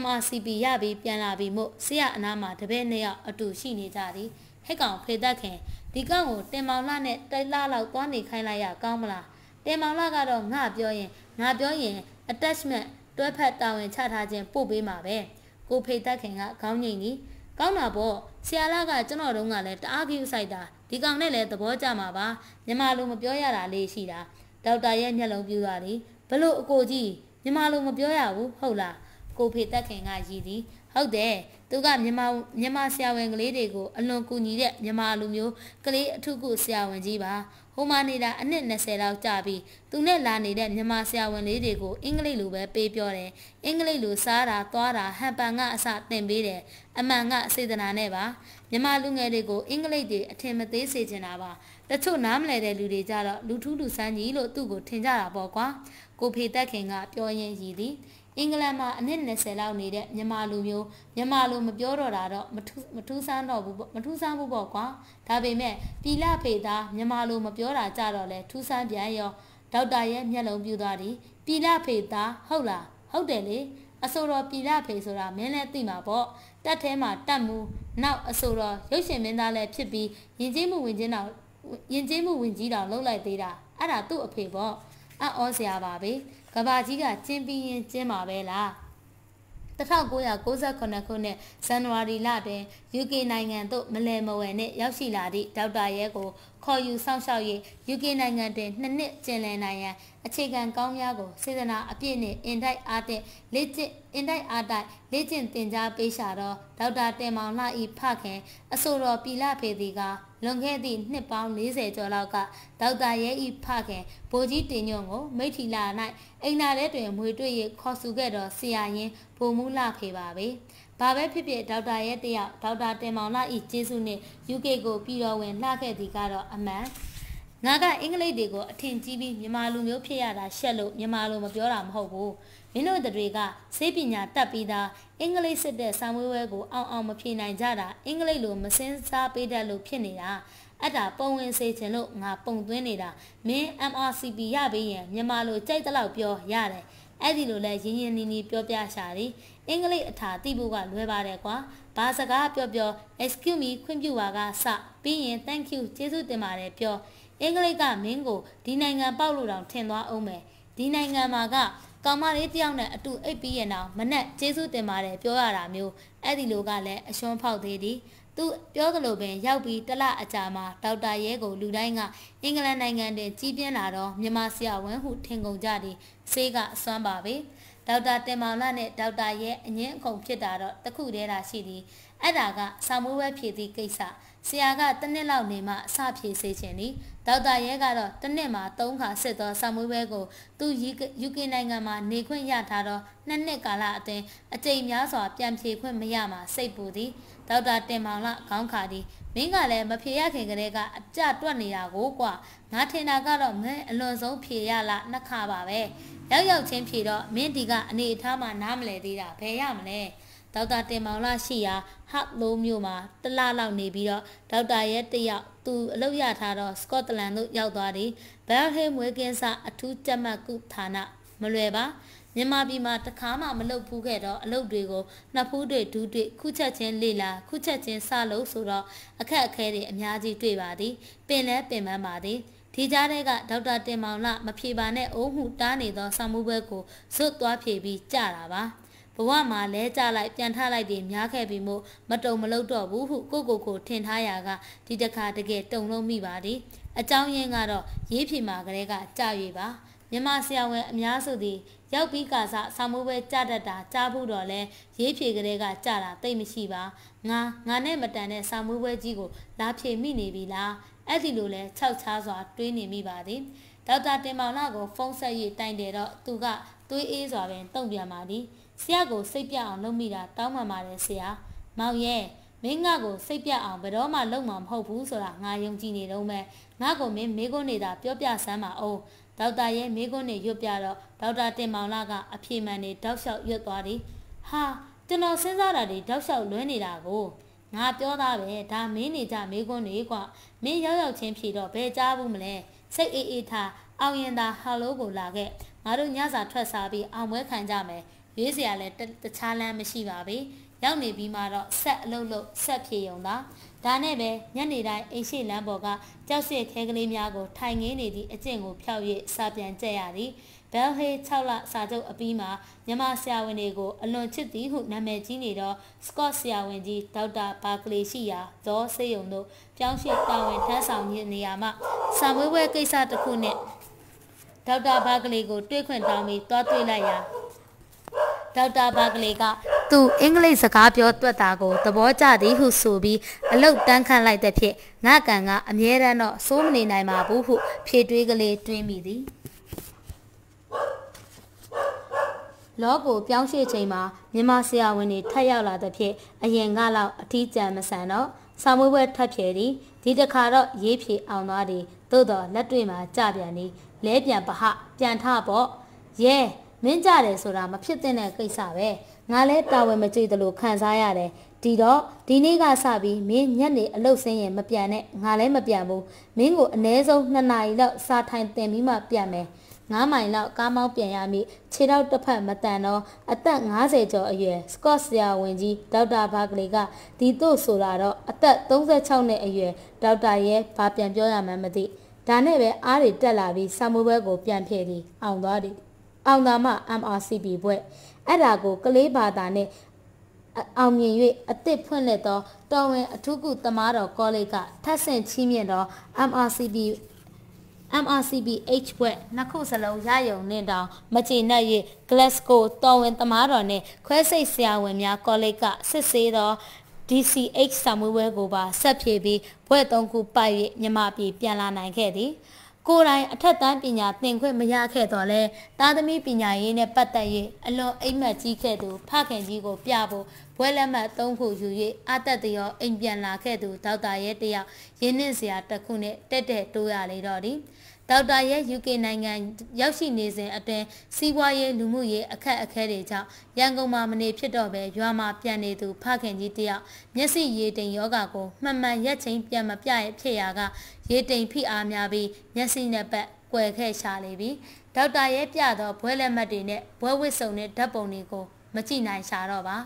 MRCP ရပြီးပြန်လာပြီးမို့ဆရာအနားမှာတပည့်နှစ်ယောက်အတူရှိနေကြသည်ဟဲ့ကောင်ဖေတက်ခင်ဒီကောင်ကိုတင်မောင်လာနဲ့တိုက်လာလောက်သွားနေခိုင်းလိုက်ရကောင်းမလား တင်မောင်လာကတော့ငါပြောရင်ငါပြောရင် attachment တွဲဖက်တာဝန်ချထားခြင်းပို့ပေးမှာပဲကိုဖေတက်ခင်ကခေါင်းငိမ့်နီကောင်းတာပေါ့ဆရာလာကကျွန်တော်တို့ကလည်းတအားကြီးဆိုင်တာဒီကောင်နဲ့လည်းသဘောကျမှာပါမြန်မာလိုမပြောရတာလေးရှိတာဒေါက်တာရဲ့မျက်လုံးပြူသွားသည်ဘလို့အကိုကြီးမြန်မာလိုမပြောရဘူးဟုတ်လားကိုဖေတက်ခင်ကရည်သည်ဟုတ်တယ်သူကမြန်မာမြန်မာဆရာဝန်ကလေးတွေကိုအလွန်ကူညီတဲ့မြန်မာလူမျိုးကလေးအထုကုဆရာဝန်ကြီးပါ ဟိုမှာနေတာအနှစ်20လောက်ကြာပြီသူနဲ့လာနေတဲ့မြန်မာဆရာဝန်လေးတွေကိုအင်္ဂလိပ်လိုပဲပေးပြောတယ်အင်္ဂလိပ်လိုစားတာသွားတာဟန်ပန်ကအစသင်ပေးတယ်အမှန်ကစေတနာနဲ့ပါမြန်မာလူငယ်တွေကိုအင်္ဂလိပ်တွေအထင်မသေးစေချင်တာပါတချို့နားမလည်တဲ့လူတွေကြတော့လူထူးလူဆန်းကြီးလို့သူ့ကိုထင်ကြတာပေါ့ကွာကိုဖေတက်ခင်ကပြောရင်းရည်သည် အင်္ဂလန်မှာအနည်း20လောက်နေတဲ့မြန်မာလူမျိုးမြန်မာလူမပြောတော့တာတော့မထူးမထူးဆန်းတော့ဘူးမထူးဆန်းဘူးပေါ့ကွာဒါပေမဲ့ပြည်လဖေသားမြန်မာလူမပြောတာကြတော့လဲထူးဆန်းပြန်ရောဒေါက်တာရဲ့မျက်လုံးပြူသွားသည်ပြည်လဖေသားဟုတ်လားဟုတ်တယ်လေအဆိုတော်ပြည်လဖေဆိုတာမင်းလည်းသိမှာပေါ့တက်ထဲမှာတက်မှုနောက်အဆိုတော်ရုပ်ရှင်မင်းသားလည်းဖြစ်ပြီးယဉ်ကျေးမှုဝင်ချင်းတော်ယဉ်ကျေးမှုဝင်ကြီးတော်လှုပ်လိုက်သေးတာအဲ့ဒါသူ့အဖေပေါ့ အံ့ဩစရာပါပဲကဘာကြီးကကျင်းပြီးရင်ကျင်းပါပဲလား1998ခုနှစ်ဇန်နဝါရီလတွင် UK နိုင်ငံသို့မလဲမဝယ်နှင့်ရောက်ရှိလာသည့်ဒေါက်တာရဲကို ခေါ်ယူစောင့်ရှောက်၍ UK နိုင်ငံတွင်နှစ်နှစ်ကျင်လည်နိုင်ရန်အခြေခံကောင်းများကိုစေတနာအပြည့်နှင့်အင်တိုက်အားတဲ့လေ့ကျင့်အင်တိုက်အားတိုက်လေ့ကျင့်သင်ကြားပေးရှာသောဒေါက်တာတင်မောင်လှ၏ဖခင်အဆိုတော်ပီလာဖေသည်ကလွန်ခဲ့သည့်နှစ်ပေါင်း40ကျော်လောက်ကဒေါက်တာရဲဤဖခင်ဗိုလ်ကြီးတင်ညွန့်ကိုမိထီလာ၌အိမ်နာထဲတွင်မွေတွေ့၍ခေါ်ဆူခဲ့သောဆရာရင်ဗိုလ်မှူးလှဖေပါပဲ။ ဘာပဲဖြစ်ဖြစ်ဒေါက်တာရဲ့တယောက်ဒေါက်တာတင်မောင်လှဤကျေးဇူးနှင့် UK ကိုပြည်တော်ဝင်လှခဲ့သည်ကတော့အမှန်ငါကအင်္ဂလိပ်တွေကိုအထင်ကြီးပြီးမြန်မာလူမျိုးဖြစ်ရတာရှက်လို့မြန်မာလိုမပြောတာမဟုတ်ဘူးမင်းတို့တွေကစေပညာတတ်ပြီးသားအင်္ဂလိပ်စစ်တဲ့စာမွေးဝဲကိုအောင်အောင်မဖြေနိုင်ကြတာအင်္ဂလိပ်လိုမစင်းစားပေးတတ်လို့ဖြစ်နေတာအဲ့ဒါပုံဝင်စေချင်လို့ငါပုံသွင်းနေတာမင်း MRCP ရပြီးရင်မြန်မာလိုကြိုက်တဲ့လောက်ပြောရတယ်အဲ့ဒီလိုလဲရင်းရင်းနီးနီးပြောပြရှာတယ် အင်္ဂလိပ်အထာသိဖို့ကလွယ်ပါတယ်ကွာဘာစကားပြောပြော excuse me ခွင့်ပြုပါကစပြီးရင် thank you ကျေးဇူးတင်ပါတယ်ပြောအင်္ဂလိပ်ကမင်းကိုဒီနိုင်ငံပေါက်လို့တောင်ထင်သွားအောင်မယ်ဒီနိုင်ငံမှာကကောင်မလေးတယောက်နဲ့အတူအိပ်ပြီးရင်တော့မနဲ့ကျေးဇူးတင်ပါတယ်ပြောရတာမျိုးအဲ့ဒီလိုကလည်းအရှုံးဖောက်သေးသည်သူပြောသလိုပင်ရောက်ပြီးတလအကြာမှာဒေါက်တာရဲကိုလူတိုင်းကအင်္ဂလန်နိုင်ငံတွင်ကြီးပြင်းလာတော့မြန်မာဆရာဝန်ဟုထင်ကုန်ကြသည်ဆေးကအစွမ်းပါပဲ ဒေါက်တာတင်မောင်လာနဲ့ဒေါက်တာရဲ့အငင်းအခုံဖြစ်တာတော့တခုတည်းသာရှိသည်အဲ့ဒါကစာမိုးဝဲဖြည့်သည့်ကိစ္စဆရာကတစ်နှစ်လောက်နေမှအစဖြည့်စေခြင်းသည်ဒေါက်တာရဲကတော့တစ်နှစ်မှာ၃ခါစစ်သောစာမိုးဝဲကိုသူယူကေနိုင်ငံမှာနေခွင့်ရထားသောနှစ်နှစ်ကာလအတွင်းအကြိမ်များစွာပြန်ဖြေခွင့်မရမှာစိတ်ပူသည် ဒေါက်တာတင်မောင်လာခေါင်းခါသည်မင်းကလည်းမဖြေရခင်ကတည်းကအကြတွက်နေတာကိုကွာငါထင်တာကတော့မင်းအလွန်ဆုံးဖြေရလားနှစ်ခါပါပဲရောက်ရောက်ချင်းဖြေတော့မင်းဒီကအနေအထားမှနားမလဲသေးတာဘယ်ရမလဲဒေါက်တာတင်မောင်လာရှိရာဟပ်လိုမျိုးမှာတလလောက်နေပြီးတော့ဒေါက်တာရဲ့တယောက်သူအလုပ်ရထားတော့စကော့တလန်သို့ရောက်သွားသည်ဘယ်ဟေးမွေးကင်းစအထူးကြက်မှတ်ကုဌာနမလွယ်ပါ မြန်မာပြည်မှာတခါမှမလုပ်ဘူးခဲ့တော့အလုပ်တွေကိုနှစ်ဖူးတွေဒူးတွေခုချက်ချင်းလေလာခုချက်ချင်းစလို့ဆိုတော့အခက်အခဲတွေအများကြီးတွေ့ပါသည်ပင်လဲပင်ပန်းပါသည်ဒီကြားထဲကဒေါက်တာတင်မောင်လမဖြေပါနဲ့အုံးမှုတားနေသောဆောင်မှုဘဲကိုဇွတ်သွားဖြေပြီးကြတာပါဘဝမှာလဲကြလိုက်ပြန်ထလိုက်ပြီးများခဲ့ပြီးမို့မတုံမလုပ်တော့ဘူးဟုကိုကိုကိုထင်ထားရာကဒီတခါတကယ်တုံလုံးမိပါသည်အကြောင်းရင်းကတော့ရေးဖြေမှာကလေးကကြရွေပါမြန်မာဆရာဝန်အများစုသည် ရောက်ပြီးကာစဆောင်းမိုးပဲကြတတ်တာကြားဖို့တော့လဲရေးဖြေကလေးကကြတာတိတ်မရှိပါငါငါနဲ့မတန်တဲ့ဆောင်းမိုးပဲကြီးကိုလာဖြေမိနေပြီလားအဲ့ဒီလိုလဲ၆ချားစွာတွေးနေမိပါသည်ဒေါက်တာတင်မောင်လာကိုဖုန်းဆက်၍တိုင်တယ်တော့သူကသွေးအေးစွာပင်တုံ့ပြန်ပါသည်ဆရာကိုစိတ်ပြအောင်လုပ်မိတာတောင်းပန်ပါတယ်ဆရာမောင်ရဲ့မင်းငါကိုစိတ်ပြအောင်ဘယ်တော့မှလုပ်မှာမဟုတ်ဘူးဆိုတာငါယုံကြည်နေတော့မယ်ငါကိုမင်းမိကုန်းနေတာပြောပြစမ်းပါအောင် ဒေါက်တာရဲ့မိကုန်းနေရွတ်ပြတော့ဒေါက်တာတင်မောင်လာကအဖြေမှန်နေတောက်လျှောက်ရွတ်သွားသည်ဟာကျွန်တော်စဉ်းစားတာတွေတောက်လျှောက်လွဲနေတာကိုငါပြောသားပဲဒါမင်းနေကြမိကုန်းနေကွာမင်းရောက်ရောက်ချင်းဖြေတော့ဘယ်ကြားဘူးမလဲစိတ်အေးအေးထားအောင်ရင်သာဟယ်လိုကိုလာခဲ့ငါတို့ညစာထွက်စားပြီးအောင်ပွဲခံကြမယ်ရွေးစရာလည်းတခြားလမ်းမရှိပါဘူးရောက်နေပြီးမှတော့ဆက်အလုပ်လုပ်ဆက်ဖြေုံသာ ဒါနဲ့ပဲညနေတိုင်းအိမ်ရှိလမ်းပေါ်ကကြောက်စစ်ခဲကလေးများကိုထိုင်ငင်းနေသည့်အကျင့်ကိုဖျောက်၍စာပြန်ကျက်ရသည်ဘယ်ဟေး6လစာချုပ်အပြီးမှာမြမဆရာဝန်တွေကိုအလွန်ချစ်သည်ဟုနာမည်ကြီးနေသောစကော့ဆရာဝန်ကြီးဒေါက်တာဘာကလေးရှိရာဇောဆေးရုံတို့ပြောင်းရွှေ့တာဝန်ထမ်းဆောင်နေရာမှာစာမွေးပွဲကိစ္စတစ်ခုနဲ့ဒေါက်တာဘာကလေးကိုတွေ့ခွင့်တောင်းပြီးတွားတွေ့လိုက်ရာ ဒေါက်တာဘာကလေးကသူအင်္ဂလိပ်စကားပြောတွက်တာကိုသဘောကျသည်ဟုဆိုပြီးအလုတ်တန်းခန့်လိုက်တဲ့ဖြစ်ငါကန်ကအမြဲတမ်းတော့စိုးမနေနိုင်ပါဘူးဟုဖြေတွေးကလေးတွင်းမိသည်လောကိုပြောင်းရွှေ့ချိန်မှာမြန်မာဆရာဝန်တွေထပ်ရောက်လာတဲ့ဖြစ်အရင်ကလောက်အထီးကျန်မဆန်တော့ဆောင်းမွေးပွဲထပ်ဖြေသည်ဒီတခါတော့ရေးဖြေအောင်သွားသည်သို့တော့လက်တွေ့မှာကြပြန်သည်လဲပြန်ပဟပြန်ထပေါ့ရဲ မင်းကြတယ်ဆိုတာမဖြစ်တဲ့ကိစ္စပဲငါလဲတာဝန်မကြည့်သလိုခံစားရတယ်ဒီတော့ဒီနေ့ကစပြီးမင်းညက်နေအလုတ်ဆင်းရင်မပြန်နဲ့ငါလည်းမပြန်ဘူးမင်းကိုအ ਨੇ ဆုံး2နာရီလောက်စာထိုင်တင်ပြီးမှပြန်မယ်9မိုင်လောက်ကားမောင်းပြန်ရမည်ခြေထောက်တစ်ဖက်မတန်တော့အသက်50ကျော်အရွယ်စကော့ဆရာဝန်ကြီးဒေါက်တာဘာကလေးကဒီတို့ဆိုလာတော့အသက်36နှစ်အရွယ်ဒေါက်တာရဲ့ဘာပြန်ပြောရမှန်းမသိဒါနဲ့ပဲအားတွေတက်လာပြီးဆာမိုးဘဲကိုပြန်ဖြည့်သည်အောင်သွားသည် အောင်သာမ MRCB ဘွဲ့အဲ့ဒါကိုကလေးဘာသာနဲ့အောင်မြင်၍အသစ်ဖွင့်လှစ်သောတော်ဝင်အထူးကုသမားတော်ကောလိပ်ကထပ်ဆင့်ချီးမြှင့်သော MRCB MRCBH ဘွဲ့နှစ်ခုစလုံးရယုံနှင့်တောင်မချေနှက်၍ Glasgow တော်ဝင်သမားတော်နှင့်ခွဲစိတ်ဆရာဝန်များကောလိပ်ကစစ်ဆေးသော DCH စာမွေးပွဲကိုပါဆက်ဖြည့်ပြီးဘွဲ့သုံးခုပိုက်၍မြမပြည်ပြန်လာနိုင်ခဲ့သည်။ ကိုယ်တိုင်အထက်တန်းပညာသင်ခွင့်မရခဲ့တော့လဲသားသမီးပညာရေးနဲ့ပတ်သက်၍အလွန်အိမ်မက်ကြီးခဲ့သူဖခင်ကြီးကိုပြဖို့ဘွဲလက်မှတ်သုံးခုယူ၍အသက်တရောအိမ်ပြန်လာခဲ့သူဒေါက်တာရဲ့တယောက်ရင်းနှင်းစရာတစ်ခုနဲ့တက်တက်တိုးရလေတော့သည် ဒေါက်တာရဲ့ UK နိုင်ငံရောက်ရှိနေစဉ်အတွင်းစီးပွားရေးလူမှုရေးအခက်အခဲတွေကြောင့်ရန်ကုန်မှာမနေဖြစ်တော့ပဲရွာမှာပြန်နေသူဖခင်ကြီးတယောက်မျက်စိရေတိမ်ယောဂါကိုမှန်မှန်ရက်ချင်းပြန်မပြရဖြစ်ရာကရေတိမ်ဖိအားများပြီးမျက်စိနဲ့ပတ်ကွယ်ခဲ့ရှာလေပြီဒေါက်တာရဲ့ပြသောဘွဲလက်မှတ်တွေနဲ့ဘွဲဝစ်စုံနဲ့ဓာတ်ပုံတွေကိုမကြည့်နိုင်ရှာတော့ပါ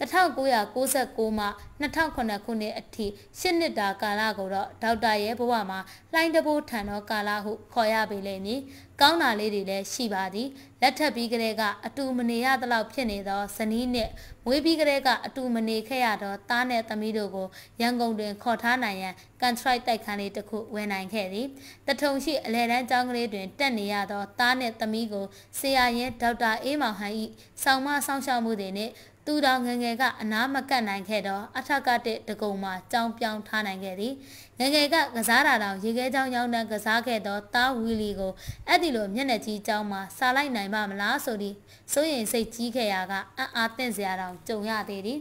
1996မှ2009ခုနှစ်အထိ၈နှစ်တာကာလကိုတော့ဒေါက်တာရဲ့ဘဝမှာလှိုင်းတဘိုးထံသောကာလဟုခေါ်ရပေလိမ့်မည်။ကောင်းတာလေးတွေလည်းရှိပါသည်။လက်ထပ်ပြီးကလေးကအတူမနေရသလောက်ဖြစ်နေသောဇနီးနှင့်မွေးပြီးကလေးကအတူမနေခဲ့ရသောသားနဲ့သမီးတို့ကိုရန်ကုန်တွင်ခေါ်ထားနိုင်ရန်ကန်ထရိုက်တိုက်ခန်းလေးတစ်ခုဝင်နိုင်ခဲ့သည်။တထုံရှိအလဲတန်းကျောင်းကလေးတွင်တက်နေရသောသားနဲ့သမီးကိုဆရာရင်ဒေါက်တာအေးမောင်ဟန်၏ဆောင်းမဆောင်ရှောက်မှုတွေနှင့် သူတော်ငငယ်ကအနားမကတ်နိုင်ခဲ့တော့အထက်ကတဲ့တကုံမှာကြောင်းပြောင်းထားနိုင်ခဲ့သည်ငငယ်ကကစားတာတောင်ရေခဲချောင်းရောင်းတန်းကစားခဲ့သောတားဝီလီကိုအဲ့ဒီလိုမျက်နှာကြီးကျောင်းမှာစားလိုက်နိုင်ပါမလားဆိုပြီးစိုးရင်စိတ်ကြီးခဲ့ရာကအံ့အားသင့်စရာတောင်ကြုံရသေးသည်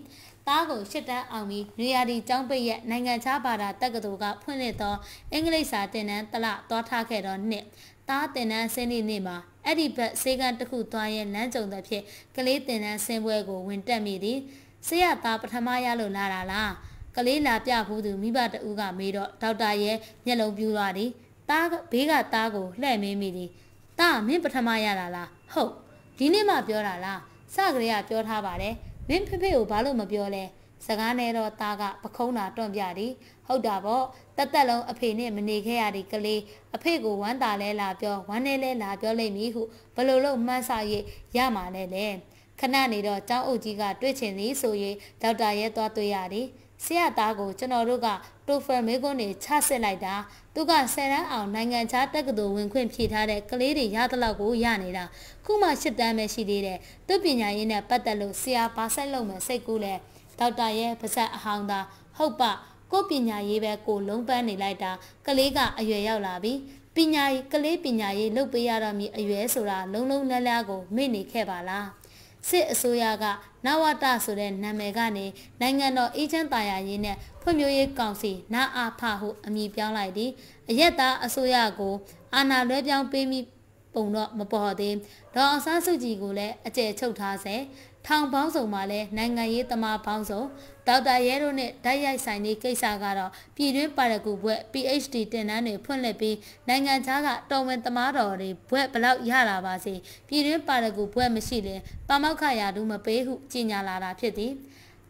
သားကိုရှစ်တန်းအောင်ပြီးနေရာဒီကျောင်းပိတ်ရဲ့နိုင်ငံခြားဘာသာတက္ကသိုလ်ကဖွင့်လှစ်သောအင်္ဂလိပ်စာသင်တန်းတလသွားထားခဲ့သောနှစ်သားတင်တန်းဆင်းနေနေ့မှာ အဲ့ဒီဘက်စေကန်းတစ်ခုသွားရဲလမ်းကြုံတဲ့ဖြစ်ကလေးတင်တန်းဆင်းပွဲကိုဝင်တက်မိသည်ဆေးရသားပထမရလို့လာတာလားကလေးလာပြဘူးသူမိဘတဦးကမေးတော့ဒေါက်တာရဲ့မျက်လုံးပြူသွားသည်သားဘေးကသားကိုလှဲ့မင်းမိသည်သားမင်းပထမရတာလားဟုတ်ဒီနေ့မှပြောတာလားစကလေးကပြောထားပါတယ်မင်းဖေဖေကိုဘာလို့မပြောလဲ စကားနဲ့တော့သားကပခုံးတာတွန့်ပြသည်ဟုတ်တာပေါ့တက်တက်လုံးအဖေနဲ့မနေခဲ့ရတဲ့ကလေးအဖေကိုဝမ်းတာလဲလာပြောဝမ်းနဲ့လဲလာပြောလိမ့်မည်ဟုဘလို့လို့မှန်းဆရရမှာလဲလေခဏနေတော့ကျောင်းအုပ်ကြီးကတွေ့ချင်သည်ဆို၍ဒေါက်တာရဲသွားတွေ့ရသည်ဆရာသားကိုကျွန်တော်တို့ကတိုဖယ်မေကွန်းနေချစစ်လိုက်တာသူကဆယ်တန်းအောင်နိုင်ငံခြားတက္ကသိုလ်ဝင်ခွင့်ဖြေထားတဲ့ကလေးတွေရသလောက်ကိုရနေတာခုမှ၈တန်းပဲရှိသေးတယ်သူပညာရေးနဲ့ပတ်သက်လို့ဆရာပါဆက်လုပ်မယ်စိတ်ကူးလဲ ဒေါက်တာရဲ့ပါဆက်အဟောင်းသားဟုတ်ပကိုပညာရေးပဲကိုလုံးပန်းနေလိုက်တာကလေးကအရွယ်ရောက်လာပြီပညာရေးကလေးပညာရေးလုပ်ပေးရတော့မည်အရွယ်ဆိုတာလုံးလုံးလဲလဲကိုမေ့နေခဲ့ပါလားစစ်အစိုးရကနဝတဆိုတဲ့နာမည်ကနေနိုင်ငံတော်အေဂျင့်တာယာရေးနဲ့ဖွံ့ဖြိုးရေးကောင်စီနာအာဖဟုအမည်ပြောင်းလိုက်သည်အရက်သားအစိုးရကိုအာဏာလွှဲပြောင်းပေးမိပုံတော့မပေါ်သေးဒေါ်အောင်ဆန်းစုကြည်ကိုလည်းအကျယ်ချုပ်ထားစေ ထောင်ပေါင်းစုံမှာလည်းနိုင်ငံရေးသမားပေါင်းစုံဒေါက်တာရဲတို့နဲ့ဓာတ်ရိုက်ဆိုင်တဲ့ကိစ္စကတော့ပြည်တွင်းပါရဂူဘွဲ့ PhD တင်တန်းတွေဖွင့်လှစ်ပြီးနိုင်ငံခြားကတော်ဝင်သမားတော်တွေဘွဲ့ဘလောက်ရလာပါစေပြည်တွင်းပါရဂူဘွဲ့မရှိရင်ပါမောက်ခရာတူမပေးဟုကြေညာလာတာဖြစ်သည်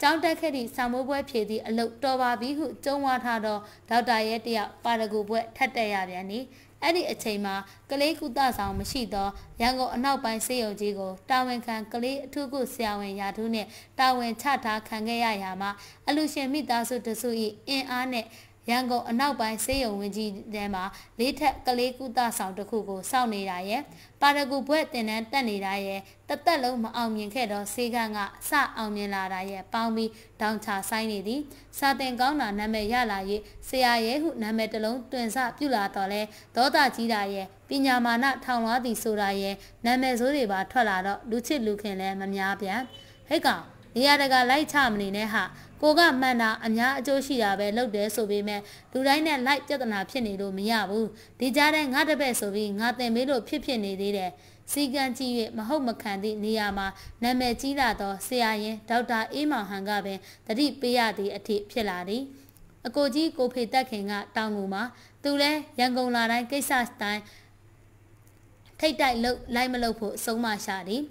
ကျောင်းတက်ခဲ့သည့်ဆောင်းမိုးပွဲဖြည့်သည့်အလုတ်တော်ပါပြီဟုကြုံဝါထားသောဒေါက်တာရဲတယောက်ပါရဂူဘွဲ့ထက်တက်ရပြန်သည် အဲ့ဒီအချိန်မှာကလေးကုသဆောင်မရှိသောရန်ကုန်အနောက်ပိုင်းစေယုံကြီးကိုတာဝန်ခံကလေးအထုကုဆရာဝန်ရာထူးနှင့်တာဝန်ချထားခံခဲ့ရရာမှာအလူရှင်မိသားစုတစု၏အင်အားနှင့် ရန်ကုန်အနောက်ပိုင်းစေယုံဝင်းကြီးထဲမှာလေးထက်ကလေးကုသဆောင်တစ်ခုကိုစောင့်နေတာရဲ့ပါရဂူဘွဲ့တင်တန်းတက်နေတာရဲ့တသက်လုံးမအောင်မြင်ခဲ့တော့စေကန်းကစအောင်မြင်လာတာရဲ့ပေါင်းပြီးတောင်ချဆိုင်နေသည်စာတင်ကောင်းတာနာမည်ရလာ၍ဆရာရဲ့ဟုနာမည်တစ်လုံးတွင်စပြုလာတော့လဲဒေါသကြီးတာရဲ့ပညာမာနထောင်လွှားသည်ဆိုတာရဲ့နာမည်ဆိုးတွေပါထွက်လာတော့လူချစ်လူခင်လည်းမများပြန်ဟဲ့ကောင် နေရာတကာလိုက်ချမနေနဲ့ဟာကိုကမှန်တာအများအကျိုးရှိတာပဲလုပ်တယ်ဆိုပေမဲ့လူတိုင်းနဲ့လိုက်ပြဿနာဖြစ်နေလို့မရဘူးဒီကြားထဲငါတပည့်ဆိုပြီးငါတင်မေးလို့ဖြစ်ဖြစ်နေသေးတယ်စီကံကြည့်၍မဟုတ်မခံသည့်နေရာမှာနာမည်ကြီးလာသောဆရာရင်ဒေါက်တာအေးမောင်ဟန်ကပင်တတိပေးရသည့်အထိဖြစ်လာသည်အကိုကြီးကိုဖေတက်ခင်ကတောင်းငူမှာသူလဲရန်ကုန်လာတိုင်းကိစ္စတိုင်းထိတ်တိုက်လို့လိုက်မလို့ဖို့အဆုံးမရှာသည်က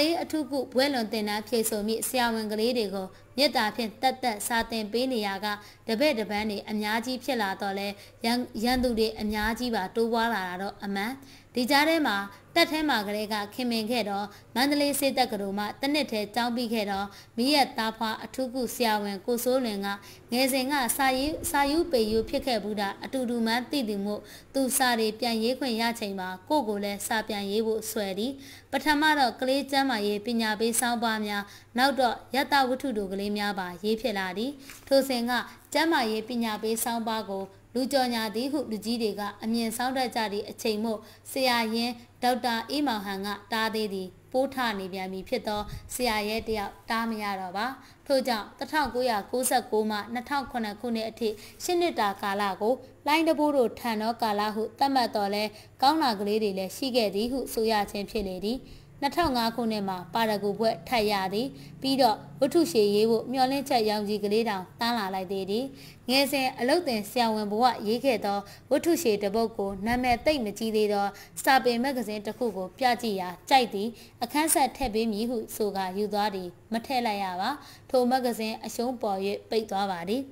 လေးအထုကုဘွဲလွန်တင်တာဖြည့်ဆိုမိဆရာဝန်ကလေးတွေကိုမေတ္တာဖြင့်တက်တက်စာသင်ပေးနေရကတပည့်တပန်းတွေအများကြီးဖြစ်လာတော့လဲရန်ရန်သူတွေအများကြီးပါတိုးပွားလာတာတော့အမှန် ဒီကြားထဲမှာတက်ထဲမှာကလေးကခင်မင်ခဲ့တော့မန္တလေးစေတက်ကတော်မှတနစ်ထဲကြောင်းပြီးခဲ့တော့မိရဲ့သားဖွာအထုကုဆရာဝန်ကိုစိုးလွင်ကငယ်စဉ်ကစာရေးစာယူပေယူဖြစ်ခဲ့ဘူးတာအတူတူမှသိသူမို့သူစာတွေပြန်ရေးခွင့်ရချိန်မှာကိုကိုလည်းစာပြန်ရေးဖို့ဆွဲသည်ပထမတော့ကလေးကျမ်းမာရေးပညာပေးစောင်းပါများနောက်တော့ယတဝတ္ထုတို့ကလေးများပါရေးဖြစ်လာသည်ထိုစဉ်ကကျမ်းမာရေးပညာပေးစောင်းပါကို လူကြော်ညာသည်ဟုလူကြီးတွေကအမြင်ဆောင်တတ်ကြသည့်အချိန်မို့ဆရာရင်ဒေါက်တာအေးမောင်ဟန်ကတားသေးသည်ပိုးထနေပြန်ပြီဖြစ်သောဆရာရဲ့တယောက်တားမရတော့ပါထို့ကြောင့်1996မှ2009ခုနှစ်အထိရှစ်နှစ်တာကာလကိုလိုင်းတဘိုးတို့ထံသောကာလဟုသတ်မှတ်တော်လဲကောင်းလာကလေးတွေလည်းရှိခဲ့သည်ဟုဆိုရခြင်းဖြစ်လေသည် 2005ခုနှစ်မှာပါရဂူဘွဲ့ထပ်ရသည်ပြီးတော့ဝတ္ထုရှည်ရေးဖို့မျှော်လင့်ချက်ရောင်ကြီးကလေးတောင်တန်းလာလိုက်သေးသည်ငယ်စဉ်အလုတ်တင်ဆရာဝန်ဘဝရေးခဲ့သောဝတ္ထုရှည်တစ်ပုဒ်ကိုနာမည်သိမ့်မကြီးသေးသောစာပေမဂ္ဂဇင်းတစ်ခုကိုပြကြည့်ရာကြိုက်သည်အခန်းဆက်ထည့်ပေးမည်ဟုဆိုကာယူသွားသည်မထည့်လိုက်ရပါထိုမဂ္ဂဇင်းအရှုံးပေါ်၍ပိတ်သွားပါသည်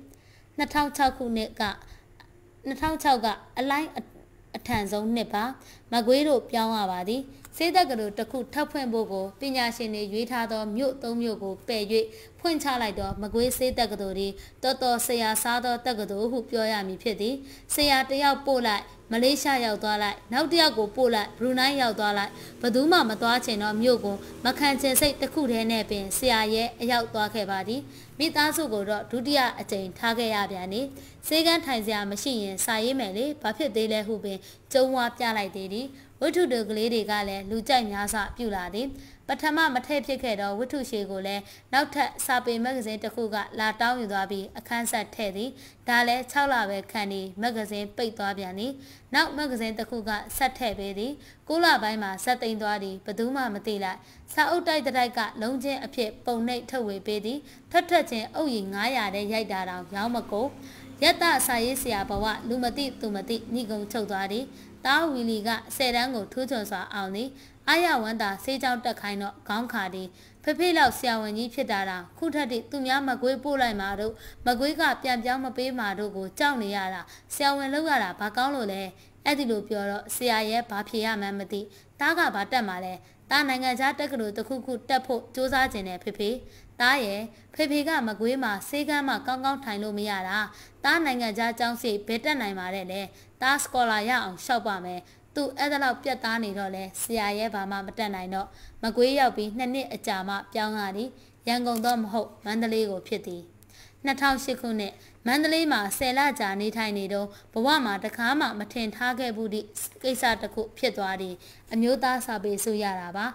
2006ခုနှစ်က2006ကအလိုင်းအထန်ဆုံးနှစ်ပါမကွေးတို့ပြောင်းရပါသည် စေတက်ကလေးတစ်ခုထပ်ဖွင့်ဖို့ကိုပညာရှင်တွေရွေးထားသောမြို့သုံးမြို့ကိုပယ်၍ဖွင့်ချလိုက်တော့မကွေးစေတက်ကလေးတော်တော်ဆရာစားသောတက်ကလေးဟုပြောရမည်ဖြစ်သည်ဆရာတယောက်ပို့လိုက်မလေးရှားရောက်သွားလိုက်နောက်တစ်ယောက်ကိုပို့လိုက်ဘရူနိုင်းရောက်သွားလိုက်ဘသူမှမသွားချင်တော့မြို့ကိုမခံချင်စိတ်တစ်ခုတည်းနဲ့ပင်ဆရာရဲ့အရောက်သွားခဲ့ပါသည်မိသားစုကိုတော့ဒုတိယအကြိမ်ထားခဲ့ရပြန်နေစေကန်းထိုင်စရာမရှိရင်စာရေးမယ်လေဘာဖြစ်သေးလဲဟုပင်ကျုံဝါပြလိုက်သေးသည် ဝတ္ထုတွေကလေးတွေကလည်းလူကြိုက်များစွာပြုလာသည်ပထမမထည့်ဖြစ်ခဲ့သောဝတ္ထုရှည်ကိုလည်းနောက်ထပ်စာပေမဂ္ဂဇင်းတစ်ခုကလာတောင်းယူသွားပြီးအခန်းဆက်ထည့်သည်ဒါလည်း6လပဲခန့်ဒီမဂ္ဂဇင်းပိတ်သွားပြန်သည်နောက်မဂ္ဂဇင်းတစ်ခုကဆက်ထည့်ပေးသည်9လပိုင်းမှာဆက်သိမ်းသွားသည်ဘသူမှမသိလိုက်စာအုပ်တိုက်တိုက်ကလုံးချင်းအဖြစ်ပုံနှိပ်ထုတ်ဝေပေးသည်ထက်ထက်ချင်းအုပ်ရည်900တဲ့ရိုက်တာတောင်ရောင်းမကုန်ယတစာရေးဆရာဘဝလူမသိသူမသိညှိကုံချုပ်သွားသည် တားဝီလီကဆယ်တန်းကိုထိုးချွန်စွာအောင်သည်အာရဝန္တာဆေးကြောင်းတက်ခိုင်းတော့ခေါင်းခါသည်ဖဖေးလောက်ဆရာဝန်ကြီးဖြစ်တာတာခုထက်တည်းသူများမကွေးပို့လိုက်မှာတို့မကွေးကပြန်ပြောင်းမပေးမှာတို့ကိုကြောက်နေရတာဆရာဝန်လောက်ရတာဘာကောင်းလို့လဲအဲ့ဒီလိုပြောတော့ဆရာရဲ့ဘာဖြေရမှန်းမသိတားကဘာတက်မှာလဲတားနိုင်ငံခြားတက္ကသိုလ်တစ်ခုခုတက်ဖို့စူးစမ်းခြင်းနဲ့ဖေဖေ တားရဲ့ဖေဖေကမကွေးမှာဆေးကမ်းမှာကောင်းကောင်းထိုင်လို့မရတာတားနိုင်ငံခြားကျောင်းစီဘယ်တက်နိုင်ပါတဲ့လဲတားစကောလာရအောင်ရှောက်ပါမယ်သူအဲ့ဒါလောက်ပြတ်သားနေတော့လဲဆရာရဲ့ဘာမှမတက်နိုင်တော့မကွေးရောက်ပြီးနှစ်နှစ်အကြာမှပြောင်းလာသည်ရန်ကုန်တော့မဟုတ်မန္တလေးကိုဖြစ်သည်2008ခုနှစ်မန္တလေးမှာဆယ်လကြာနေထိုင်နေတော့ဘဝမှာတခါမှမထင်ထားခဲ့ဘူးသည့်ကိစ္စတစ်ခုဖြစ်သွားသည်အမျိုးသားစာပေဆိုရတာပါ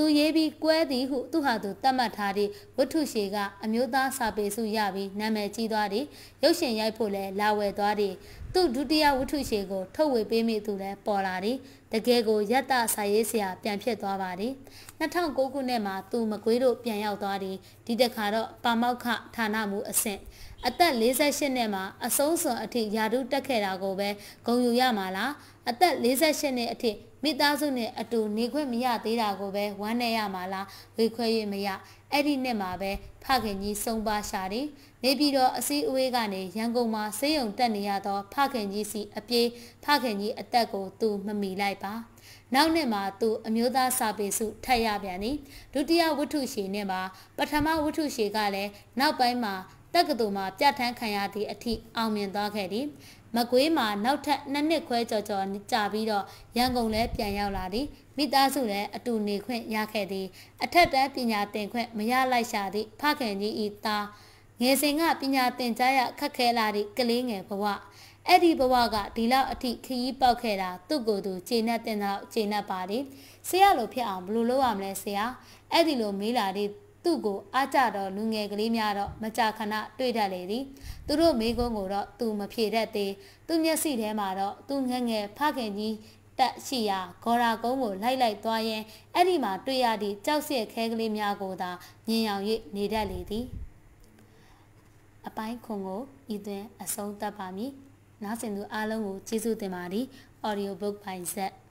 သူရေးပြီးကွဲသည်ဟုသူဟာသူတတ်မှတ်ထားသည့်ဝတ္ထုရှည်ကအမျိုးသားစာပေစုရပြီးနာမည်ကြီးသွားသည်ရုပ်ရှင်ရိုက်ဖို့လည်းလာဝယ်သွားသည်သူဒုတိယဝတ္ထုရှည်ကိုထုတ်ဝေပေးမိသူလည်းပေါ်လာသည်တကယ်ကိုယတ္တစာရေးဆရာပြန်ဖြစ်သွားပါသည်2009ခုနှစ်မှာသူမကွေးတို့ပြန်ရောက်သွားသည်ဒီတခါတော့ပါမောက္ခဌာနမူအဆင့်အသက်48နှစ်မှာအဆုံးစွန်အထိယာတုတက်ခဲ့တာကိုပဲဂုံယူရမှာလားအသက်48နှစ်အထိ မိသားစုနဲ့အတူနေခွင့်မရသေးတာကိုပဲဝမ်းနေရမှာလားဝေခွဲ၍မရအဲ့ဒီနှစ်မှာပဲဖခင်ကြီးဆုံးပါရှာတယ်နေပြီးတော့အစည်းအဝေးကနေရန်ကုန်မှာဆေးရုံတက်နေရသောဖခင်ကြီးစီအပြေးဖခင်ကြီးအသက်ကိုသူမမီလိုက်ပါနောက်နှစ်မှာသူအမျိုးသားစာပေစုထပ်ရပြန်သည်ဒုတိယဝတ္ထုရှည်နဲ့မှာပထမဝတ္ထုရှည်ကလည်းနောက်ပိုင်းမှာတက္ကသိုလ်မှာပြဋ္ဌာန်းခံရသည့်အထိအောင်မြင်သွားခဲ့သည် မကွေးမှာနောက်ထပ်နှစ်နှစ်ခွဲကျော်ကျော်ကြာပြီးတော့ရန်ကုန်လည်းပြန်ရောက်လာသည်မိသားစုလည်းအတူနေခွင့်ရခဲ့သည် အထက်တန်းပညာသင်ခွင့်မရလိုက်ရှာသည့်ဖခင်ကြီးဤသားငယ်စဉ်ကပညာသင်ကြားရခက်ခဲလာသည့်ကလေးငယ်ဘဝအဲ့ဒီဘဝကဒီလောက်အထိခရီးပေါက်ခဲ့တာသူ့ကိုယ်သူခြေနဲ့တင်တော့ခြေနဲ့ပါသည်ဆရာလိုဖြစ်အောင်ဘယ်လိုလုပ်ရမလဲဆရာအဲ့ဒီလိုမေးလာတဲ့သူ့ကိုအားကြတော့လူငယ်ကလေးများတော့မကြာခဏတွေ့တတ်လေသည် သူတို့မိကုန်းကိုတော့သူမဖြေတတ်သေးသူမျက်စိထဲမှာတော့သူငငယ်ဖခင်ကြီးတက်ရှိရာဂေါ်ရာကုန်းကိုလိုက်လိုက်သွားရင်အဲ့ဒီမှာတွေ့ရသည့်ကြောက်စက်ခဲကလေးများကိုသာမြင်အောင်၍နေတတ်လေသည်အပိုင်းခွန်ကိုဤသွင်းအဆုံးသတ်ပါမည်နားဆင်သူအားလုံးကိုကျေးဇူးတင်ပါသည် Audio Book by Z